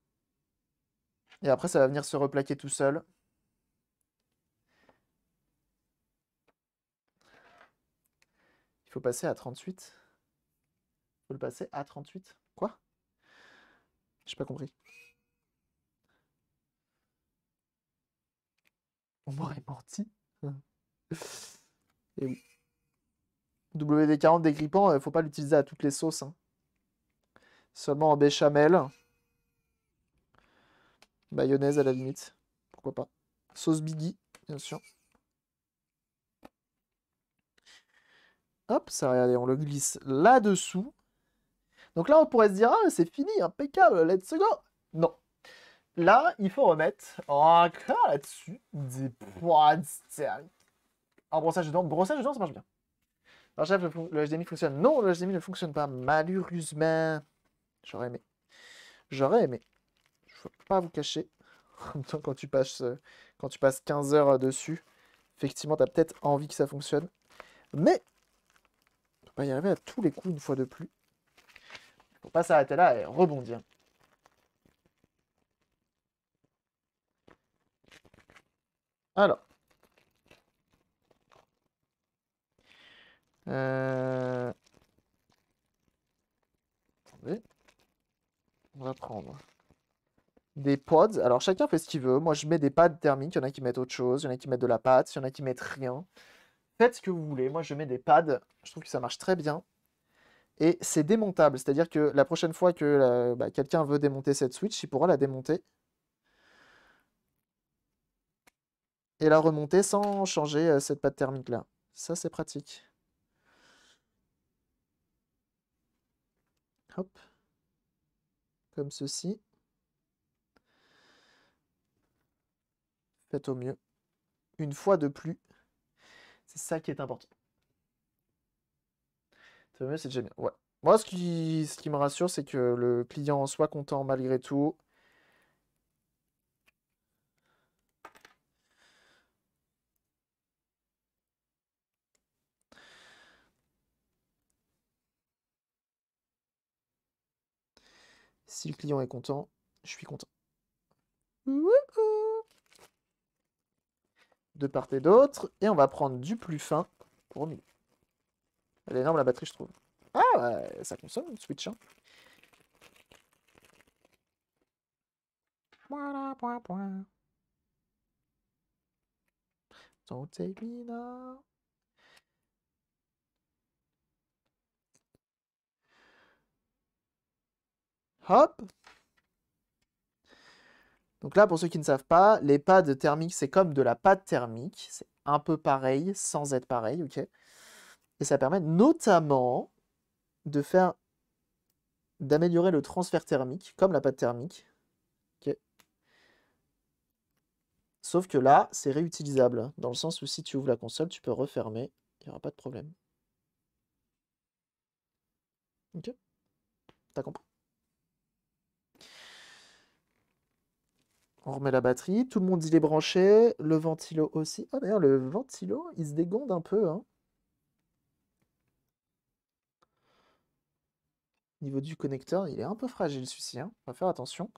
Speaker 1: Et après, ça va venir se replaquer tout seul. Il faut passer à 38. Il faut le passer à 38. Quoi? J'ai pas compris. On m'aurait menti. (laughs) Et oui. WD-40 dégrippant, il faut pas l'utiliser à toutes les sauces. Hein. Seulement en béchamel. Mayonnaise à la limite. Pourquoi pas. Sauce Biggie, bien sûr. Hop, ça, regardez, on le glisse là-dessous. Donc là, on pourrait se dire, ah, c'est fini, impeccable, let's go. Non. Là, il faut remettre encore là-dessus des poids En brossage de dents, brossage de dents, ça marche bien. Alors, le, le HDMI fonctionne? Non, le HDMI ne fonctionne pas, malheureusement. J'aurais aimé. J'aurais aimé pas vous cacher. En même temps, quand tu passes, euh, quand tu passes 15 heures euh, dessus, effectivement, tu as peut-être envie que ça fonctionne. Mais, on peut pas y arriver à tous les coups une fois de plus. Faut pas s'arrêter là et rebondir. Alors. Euh... Attendez. On va prendre des pods. Alors chacun fait ce qu'il veut. Moi je mets des pads thermiques, il y en a qui mettent autre chose, il y en a qui mettent de la pâte, il y en a qui mettent rien. Faites ce que vous voulez. Moi je mets des pads, je trouve que ça marche très bien. Et c'est démontable, c'est-à-dire que la prochaine fois que bah, quelqu'un veut démonter cette Switch, il pourra la démonter. Et la remonter sans changer euh, cette pâte thermique là. Ça c'est pratique. Hop. Comme ceci. Au mieux. Une fois de plus. C'est ça qui est important. Au mieux, c'est déjà bien. Ouais. Moi, ce qui, ce qui me rassure, c'est que le client soit content malgré tout. Si le client est content, je suis content. De part et d'autre. Et on va prendre du plus fin pour milieu. Elle est énorme la batterie, je trouve. Ah ouais, ça consomme une Switch. Hein. Voilà, point, point. Don't take me now. Hop. Donc là, pour ceux qui ne savent pas, les pads thermiques, c'est comme de la pâte thermique. C'est un peu pareil, sans être pareil, ok? Et ça permet notamment de faire d'améliorer le transfert thermique, comme la pâte thermique. Sauf que là, c'est réutilisable, dans le sens où si tu ouvres la console, tu peux refermer, il n'y aura pas de problème. Ok? T'as compris? On remet la batterie, tout le monde il est branché, le ventilo aussi. Ah d'ailleurs le ventilo il se dégonde un peu. Hein. Niveau du connecteur, il est un peu fragile celui-ci, hein. on va faire attention.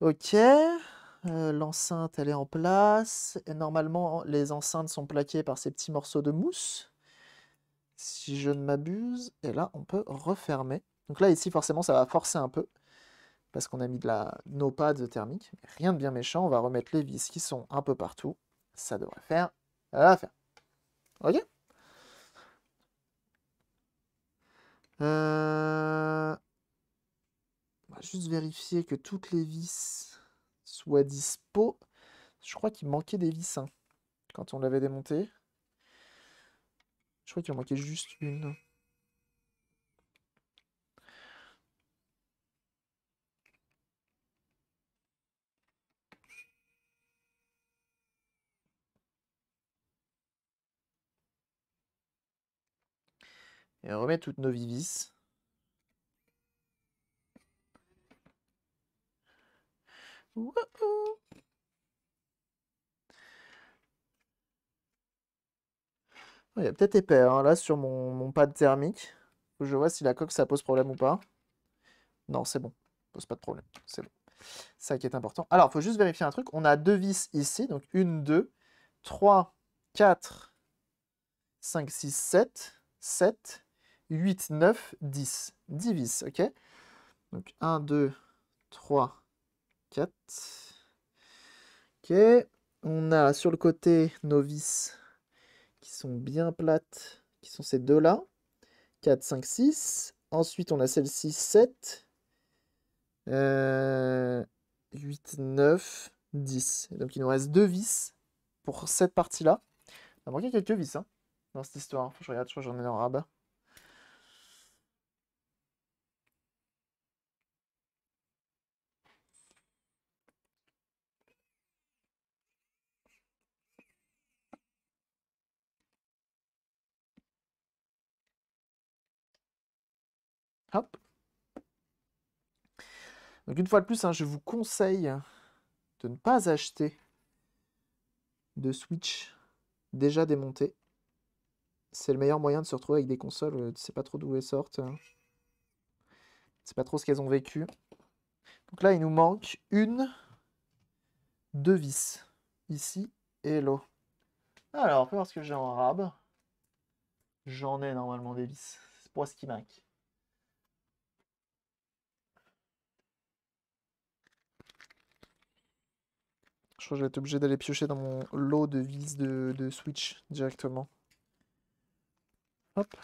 Speaker 1: Ok, euh, l'enceinte elle est en place. Et normalement les enceintes sont plaquées par ces petits morceaux de mousse. Si je ne m'abuse. Et là on peut refermer. Donc là ici forcément ça va forcer un peu parce qu'on a mis de la no pads thermique. Rien de bien méchant, on va remettre les vis qui sont un peu partout. Ça devrait faire l'affaire. Ok euh, On va juste vérifier que toutes les vis soient dispo. Je crois qu'il manquait des vis hein, quand on l'avait démonté. Je crois qu'il en manquait juste une. Et on remet toutes nos vivis. Il y a peut-être épais hein, là sur mon, pad thermique. Je vois si la coque ça pose problème ou pas. Non, c'est bon. Pose pas de problème. C'est bon. Ça qui est important. Alors, il faut juste vérifier un truc. On a deux vis ici. Donc, une, deux, trois, quatre, cinq, six, sept, sept, 8, 9, 10. 10 vis, ok? Donc 1, 2, 3, 4. Ok. On a sur le côté nos vis qui sont bien plates, qui sont ces deux-là. 4, 5, 6. Ensuite, on a celle-ci, 7. 8, 9, 10. donc, il nous reste deux vis pour cette partie-là. On a quelques vis hein, dans cette histoire. Je regarde, je crois que j'en ai un rabat. Hop. Donc une fois de plus, hein, je vous conseille de ne pas acheter de Switch déjà démonté. C'est le meilleur moyen de se retrouver avec des consoles, euh, tu sais pas trop d'où elles sortent. Hein. C'est pas trop ce qu'elles ont vécu. Donc là, il nous manque une, deux vis. Ici et là. Alors, on peut voir ce que j'ai en rab. J'en ai normalement des vis. C'est pas ce qui manque. Je crois que je vais être obligé d'aller piocher dans mon lot de vis de, Switch directement. Hop.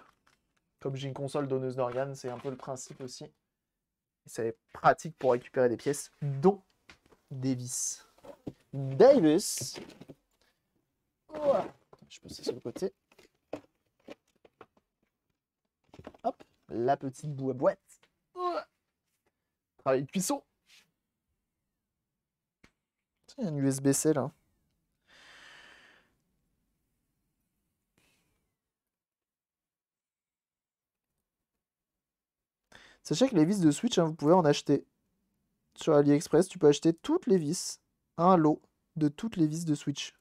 Speaker 1: Comme j'ai une console donneuse d'organes, c'est un peu le principe aussi. C'est pratique pour récupérer des pièces, dont des vis. Davis. Je peux sur le côté. Hop. La petite boîte. Travail de cuisson. Y a un USB-C là. Sachez que les vis de Switch, hein, vous pouvez en acheter. Sur AliExpress, tu peux acheter toutes les vis. Un lot de toutes les vis de Switch.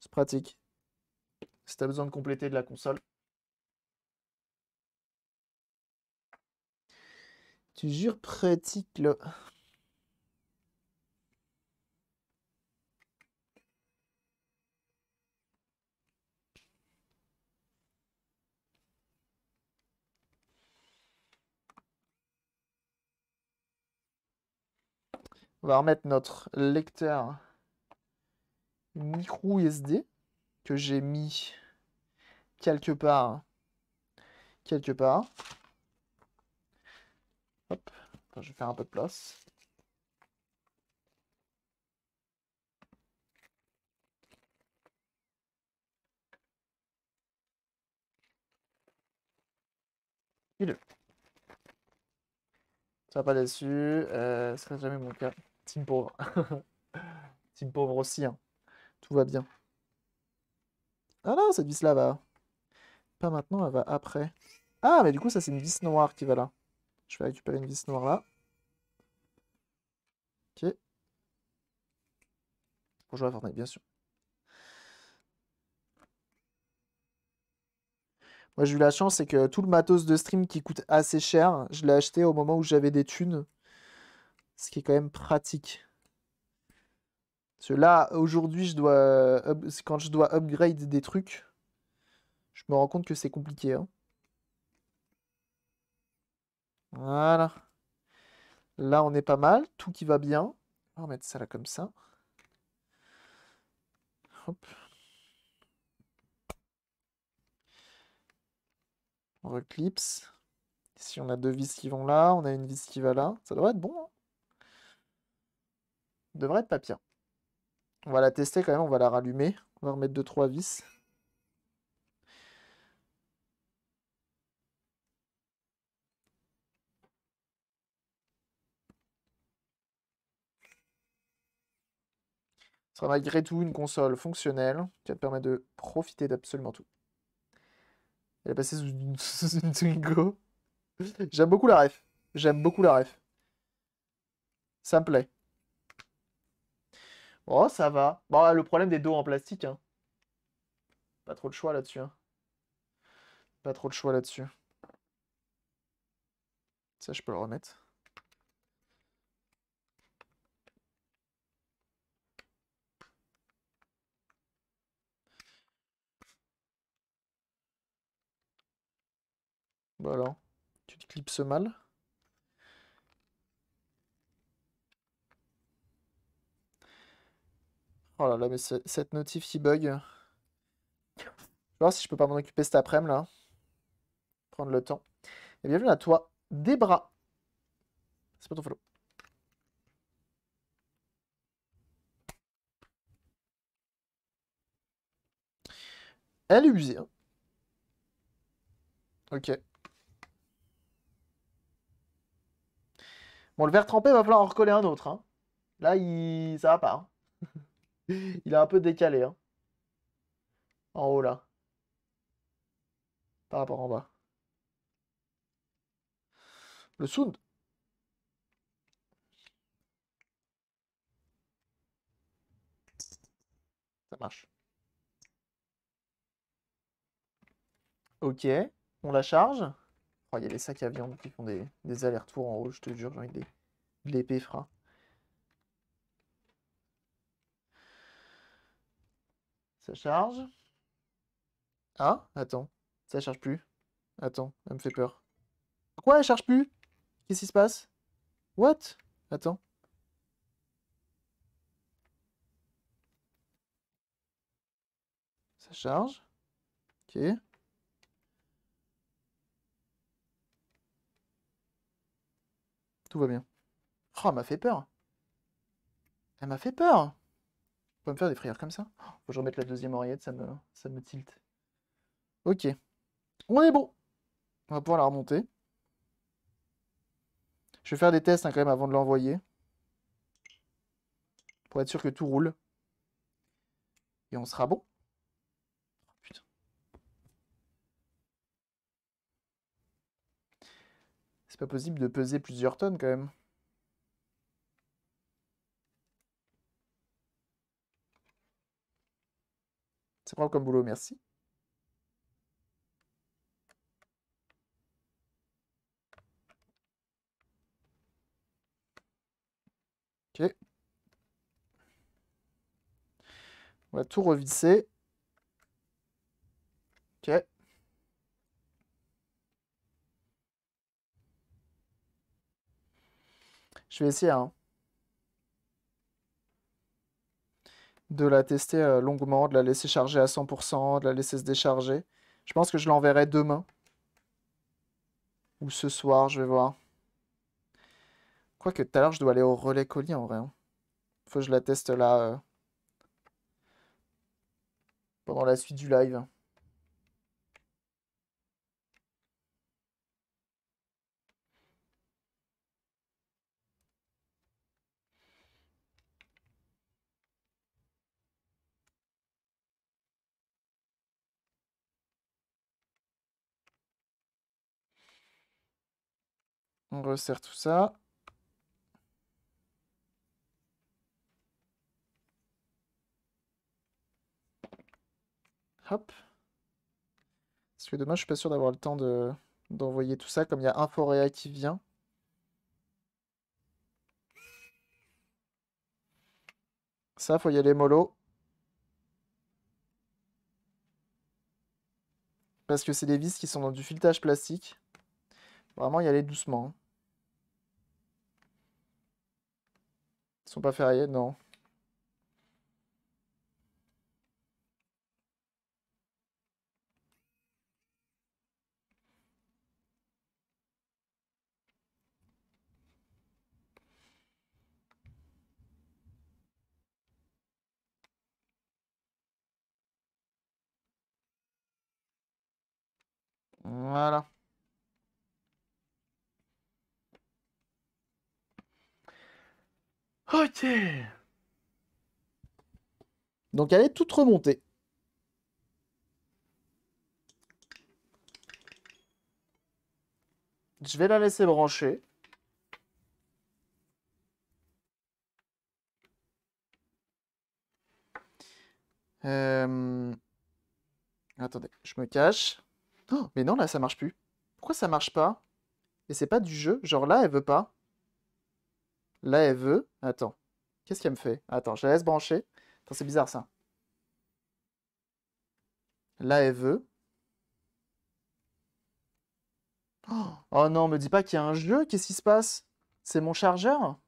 Speaker 1: C'est pratique. Si tu as besoin de compléter de la console. Tu jures pratique là. On va remettre notre lecteur micro SD que j'ai mis quelque part. Quelque part. Hop, je vais faire un peu de place. Il est. Ça va pas dessus. Euh, ce serait jamais mon cas. Team pauvre. (laughs) Team pauvre aussi. hein. Tout va bien. Ah non, cette vis-là va. Pas maintenant, elle va après. Ah, mais du coup, ça, c'est une vis noire qui va là. Je vais récupérer une vis noire là. Ok. Pour jouer à Fortnite, bien sûr. Moi, j'ai eu la chance, c'est que tout le matos de stream qui coûte assez cher, je l'ai acheté au moment où j'avais des thunes. Ce qui est quand même pratique. Parce là, aujourd'hui, up- quand je dois upgrade des trucs, je me rends compte que c'est compliqué. hein. Voilà. Là, on est pas mal. Tout qui va bien. On va mettre ça là comme ça. Hop. On reclipse. Ici, on a deux vis qui vont là. On a une vis qui va là. Ça devrait être bon. hein. Devrait être pas pire. On va la tester quand même. On va la rallumer. On va remettre deux, trois vis. Ce sera malgré tout une console fonctionnelle qui va te permettre de profiter d'absolument tout. Elle est passée sous une, (laughs) sous une Twingo. J'aime beaucoup la ref. J'aime beaucoup la ref. Ça me plaît. Oh, ça va. Bon, le problème des dos en plastique, hein. Pas trop de choix là-dessus. hein. Pas trop de choix là-dessus. Ça, je peux le remettre. Voilà. Tu te clipses mal. Oh là là, mais ce- cette notif qui bug. Je vais voir si je peux pas m'en occuper cet après-midi. Prendre le temps. Et bienvenue à toi, Debra. C'est pas ton follow. Elle est usée. hein. Ok. Bon, le verre trempé, va falloir en recoller un autre. hein. Là, il... ça va pas. hein. (laughs) Il est un peu décalé. hein. En haut, là. Par rapport en bas. Le sound. Ça marche. Ok. On la charge. Oh, il y a les sacs à viande qui font des, allers-retours en haut, je te jure, j'ai envie de les. Ça charge? Ah, attends. Ça charge plus. Attends, elle me fait peur. Pourquoi elle charge plus? Qu'est-ce qui se passe? What? Attends. Ça charge. Ok. Tout va bien. Oh, elle m'a fait peur. Elle m'a fait peur. On peut me faire des frayeurs comme ça? Oh, Faut que je remette la deuxième oreillette, ça me, tilte. Ok. On est bon. On va pouvoir la remonter. Je vais faire des tests hein, quand même avant de l'envoyer. Pour être sûr que tout roule. Et on sera bon. Oh. C'est pas possible de peser plusieurs tonnes quand même. C'est propre comme boulot, merci. Ok. On va tout revisser. Ok. Je vais essayer, hein. De la tester euh, longuement, de la laisser charger à 100%, de la laisser se décharger. Je pense que je l'enverrai demain. Ou ce soir, je vais voir. Quoique tout à l'heure, je dois aller au relais colis en vrai. hein. Faut que je la teste là. euh, pendant la suite du live. On resserre tout ça. Hop. Parce que demain, je suis pas sûr d'avoir le temps de d'envoyer tout ça, comme il y a un Foréa qui vient. Ça, faut y aller mollo. Parce que c'est des vis qui sont dans du filetage plastique. Vraiment y aller doucement. Ils sont pas fériés? Non. Voilà. Ok. Donc elle est toute remontée. Je vais la laisser brancher. Euh, Attendez, je me cache. Oh, mais non, là, ça marche plus. Pourquoi ça marche pas? Et c'est pas du jeu? Genre là, elle veut pas. Là, elle veut. Attends. Qu'est-ce qu'elle me fait? Attends, je la laisse brancher. C'est bizarre ça. Là, elle veut. Oh, oh non, me dis pas qu'il y a un jeu. Qu'est-ce qui se passe? C'est mon chargeur?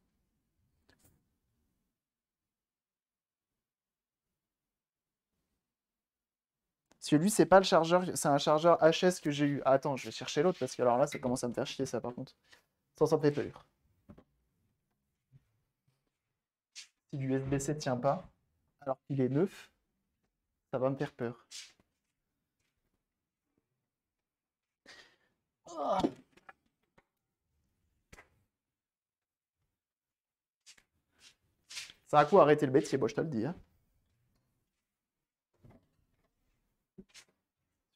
Speaker 1: Parce que lui, c'est pas le chargeur, c'est un chargeur HS que j'ai eu. Attends, je vais chercher l'autre parce que alors là, ça commence à me faire chier ça par contre. Ça, ça me fait peur. Si l'USB-C tient pas, alors qu'il est neuf, ça va me faire peur. Ah. Ça a quoi arrêter le métier, moi je te le dis. hein.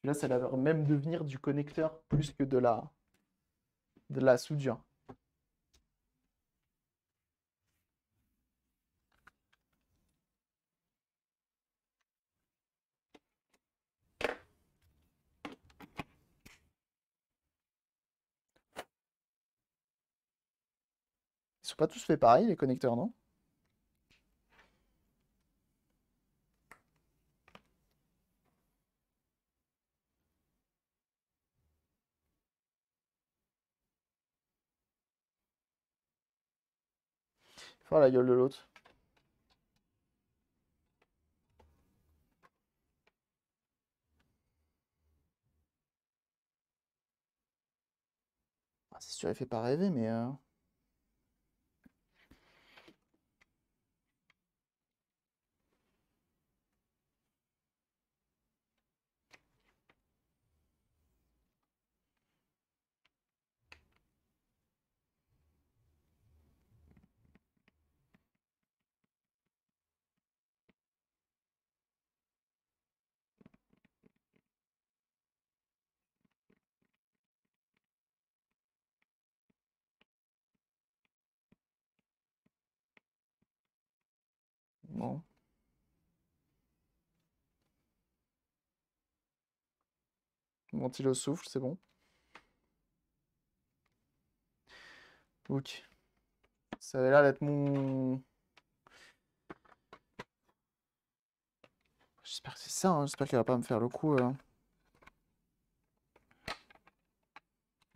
Speaker 1: Là, ça va même devenir du connecteur plus que de la, de la soudure. Pas tous faits pareil, les connecteurs, non? Voir la gueule de l'autre. Ah, c'est sûr, il fait pas rêver, mais... euh, Bon. Ventilo souffle, c'est bon. Ok. Ça avait l'air d'être mon... J'espère que c'est ça, hein. J'espère qu'elle va pas me faire le coup euh,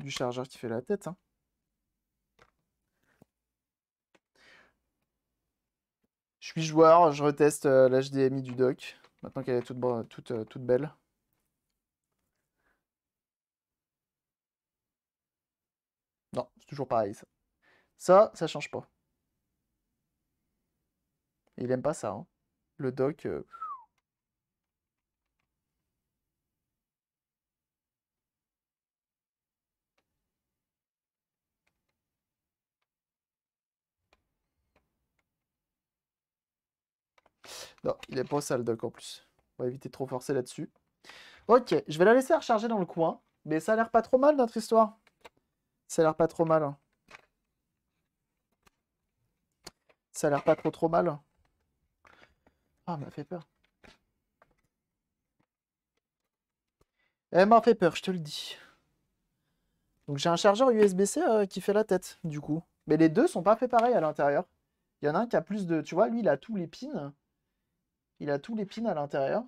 Speaker 1: du chargeur qui fait la tête. hein. Je suis joueur, je reteste euh, l'HDMI du dock. Maintenant qu'elle est toute, toute, euh, toute belle. Non, c'est toujours pareil ça. Ça, ça change pas. Il aime pas ça. hein. Le dock. euh, Non, il est pas ça le dock en plus. On va éviter de trop forcer là-dessus. Ok, je vais la laisser recharger dans le coin. Mais ça a l'air pas trop mal notre histoire. Ça a l'air pas trop mal. hein. Ça a l'air pas trop trop mal. Ah, m'a fait peur. Elle m'a fait peur, je te le dis. Donc j'ai un chargeur USB-C euh, qui fait la tête, du coup. Mais les deux sont pas faits pareil à l'intérieur. Il y en a un qui a plus de... Tu vois, lui, il a tous les pins. Il a tous les pins à l'intérieur.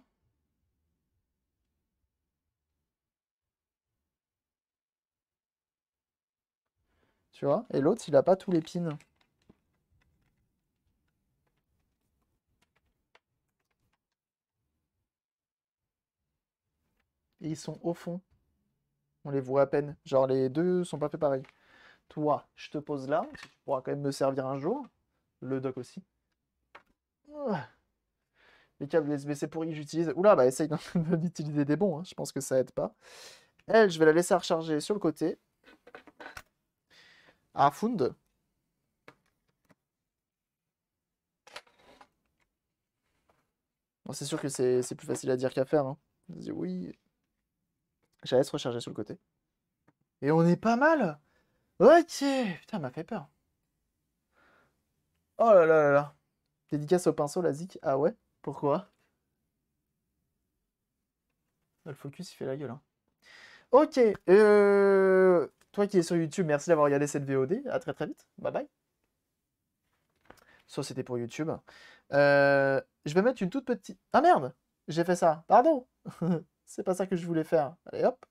Speaker 1: Tu vois? Et l'autre, il a pas tous les pins. Et ils sont au fond. On les voit à peine. Genre, les deux sont pas faits pareil. Toi, je te pose là. Tu pourras quand même me servir un jour. Le dock aussi. Ah. Les câbles USB-C pourris j'utilise. Oula, bah essaye (laughs) d'utiliser des bons. hein. Je pense que ça aide pas. Elle, je vais la laisser recharger sur le côté. À Fund. Bon, c'est sûr que c'est plus facile à dire qu'à faire. Hein. Oui. Je la laisse recharger sur le côté. Et on est pas mal. Ok. Putain, m'a fait peur. Oh là là là là. Dédicace au pinceau, la zik. Ah ouais? Pourquoi? Le focus, il fait la gueule. hein. Ok. euh, Toi qui es sur YouTube, merci d'avoir regardé cette VOD. À très très vite. Bye bye. Ça, c'était pour YouTube. Euh, Je vais mettre une toute petite... Ah merde! J'ai fait ça. Pardon! (laughs) C'est pas ça que je voulais faire. Allez hop.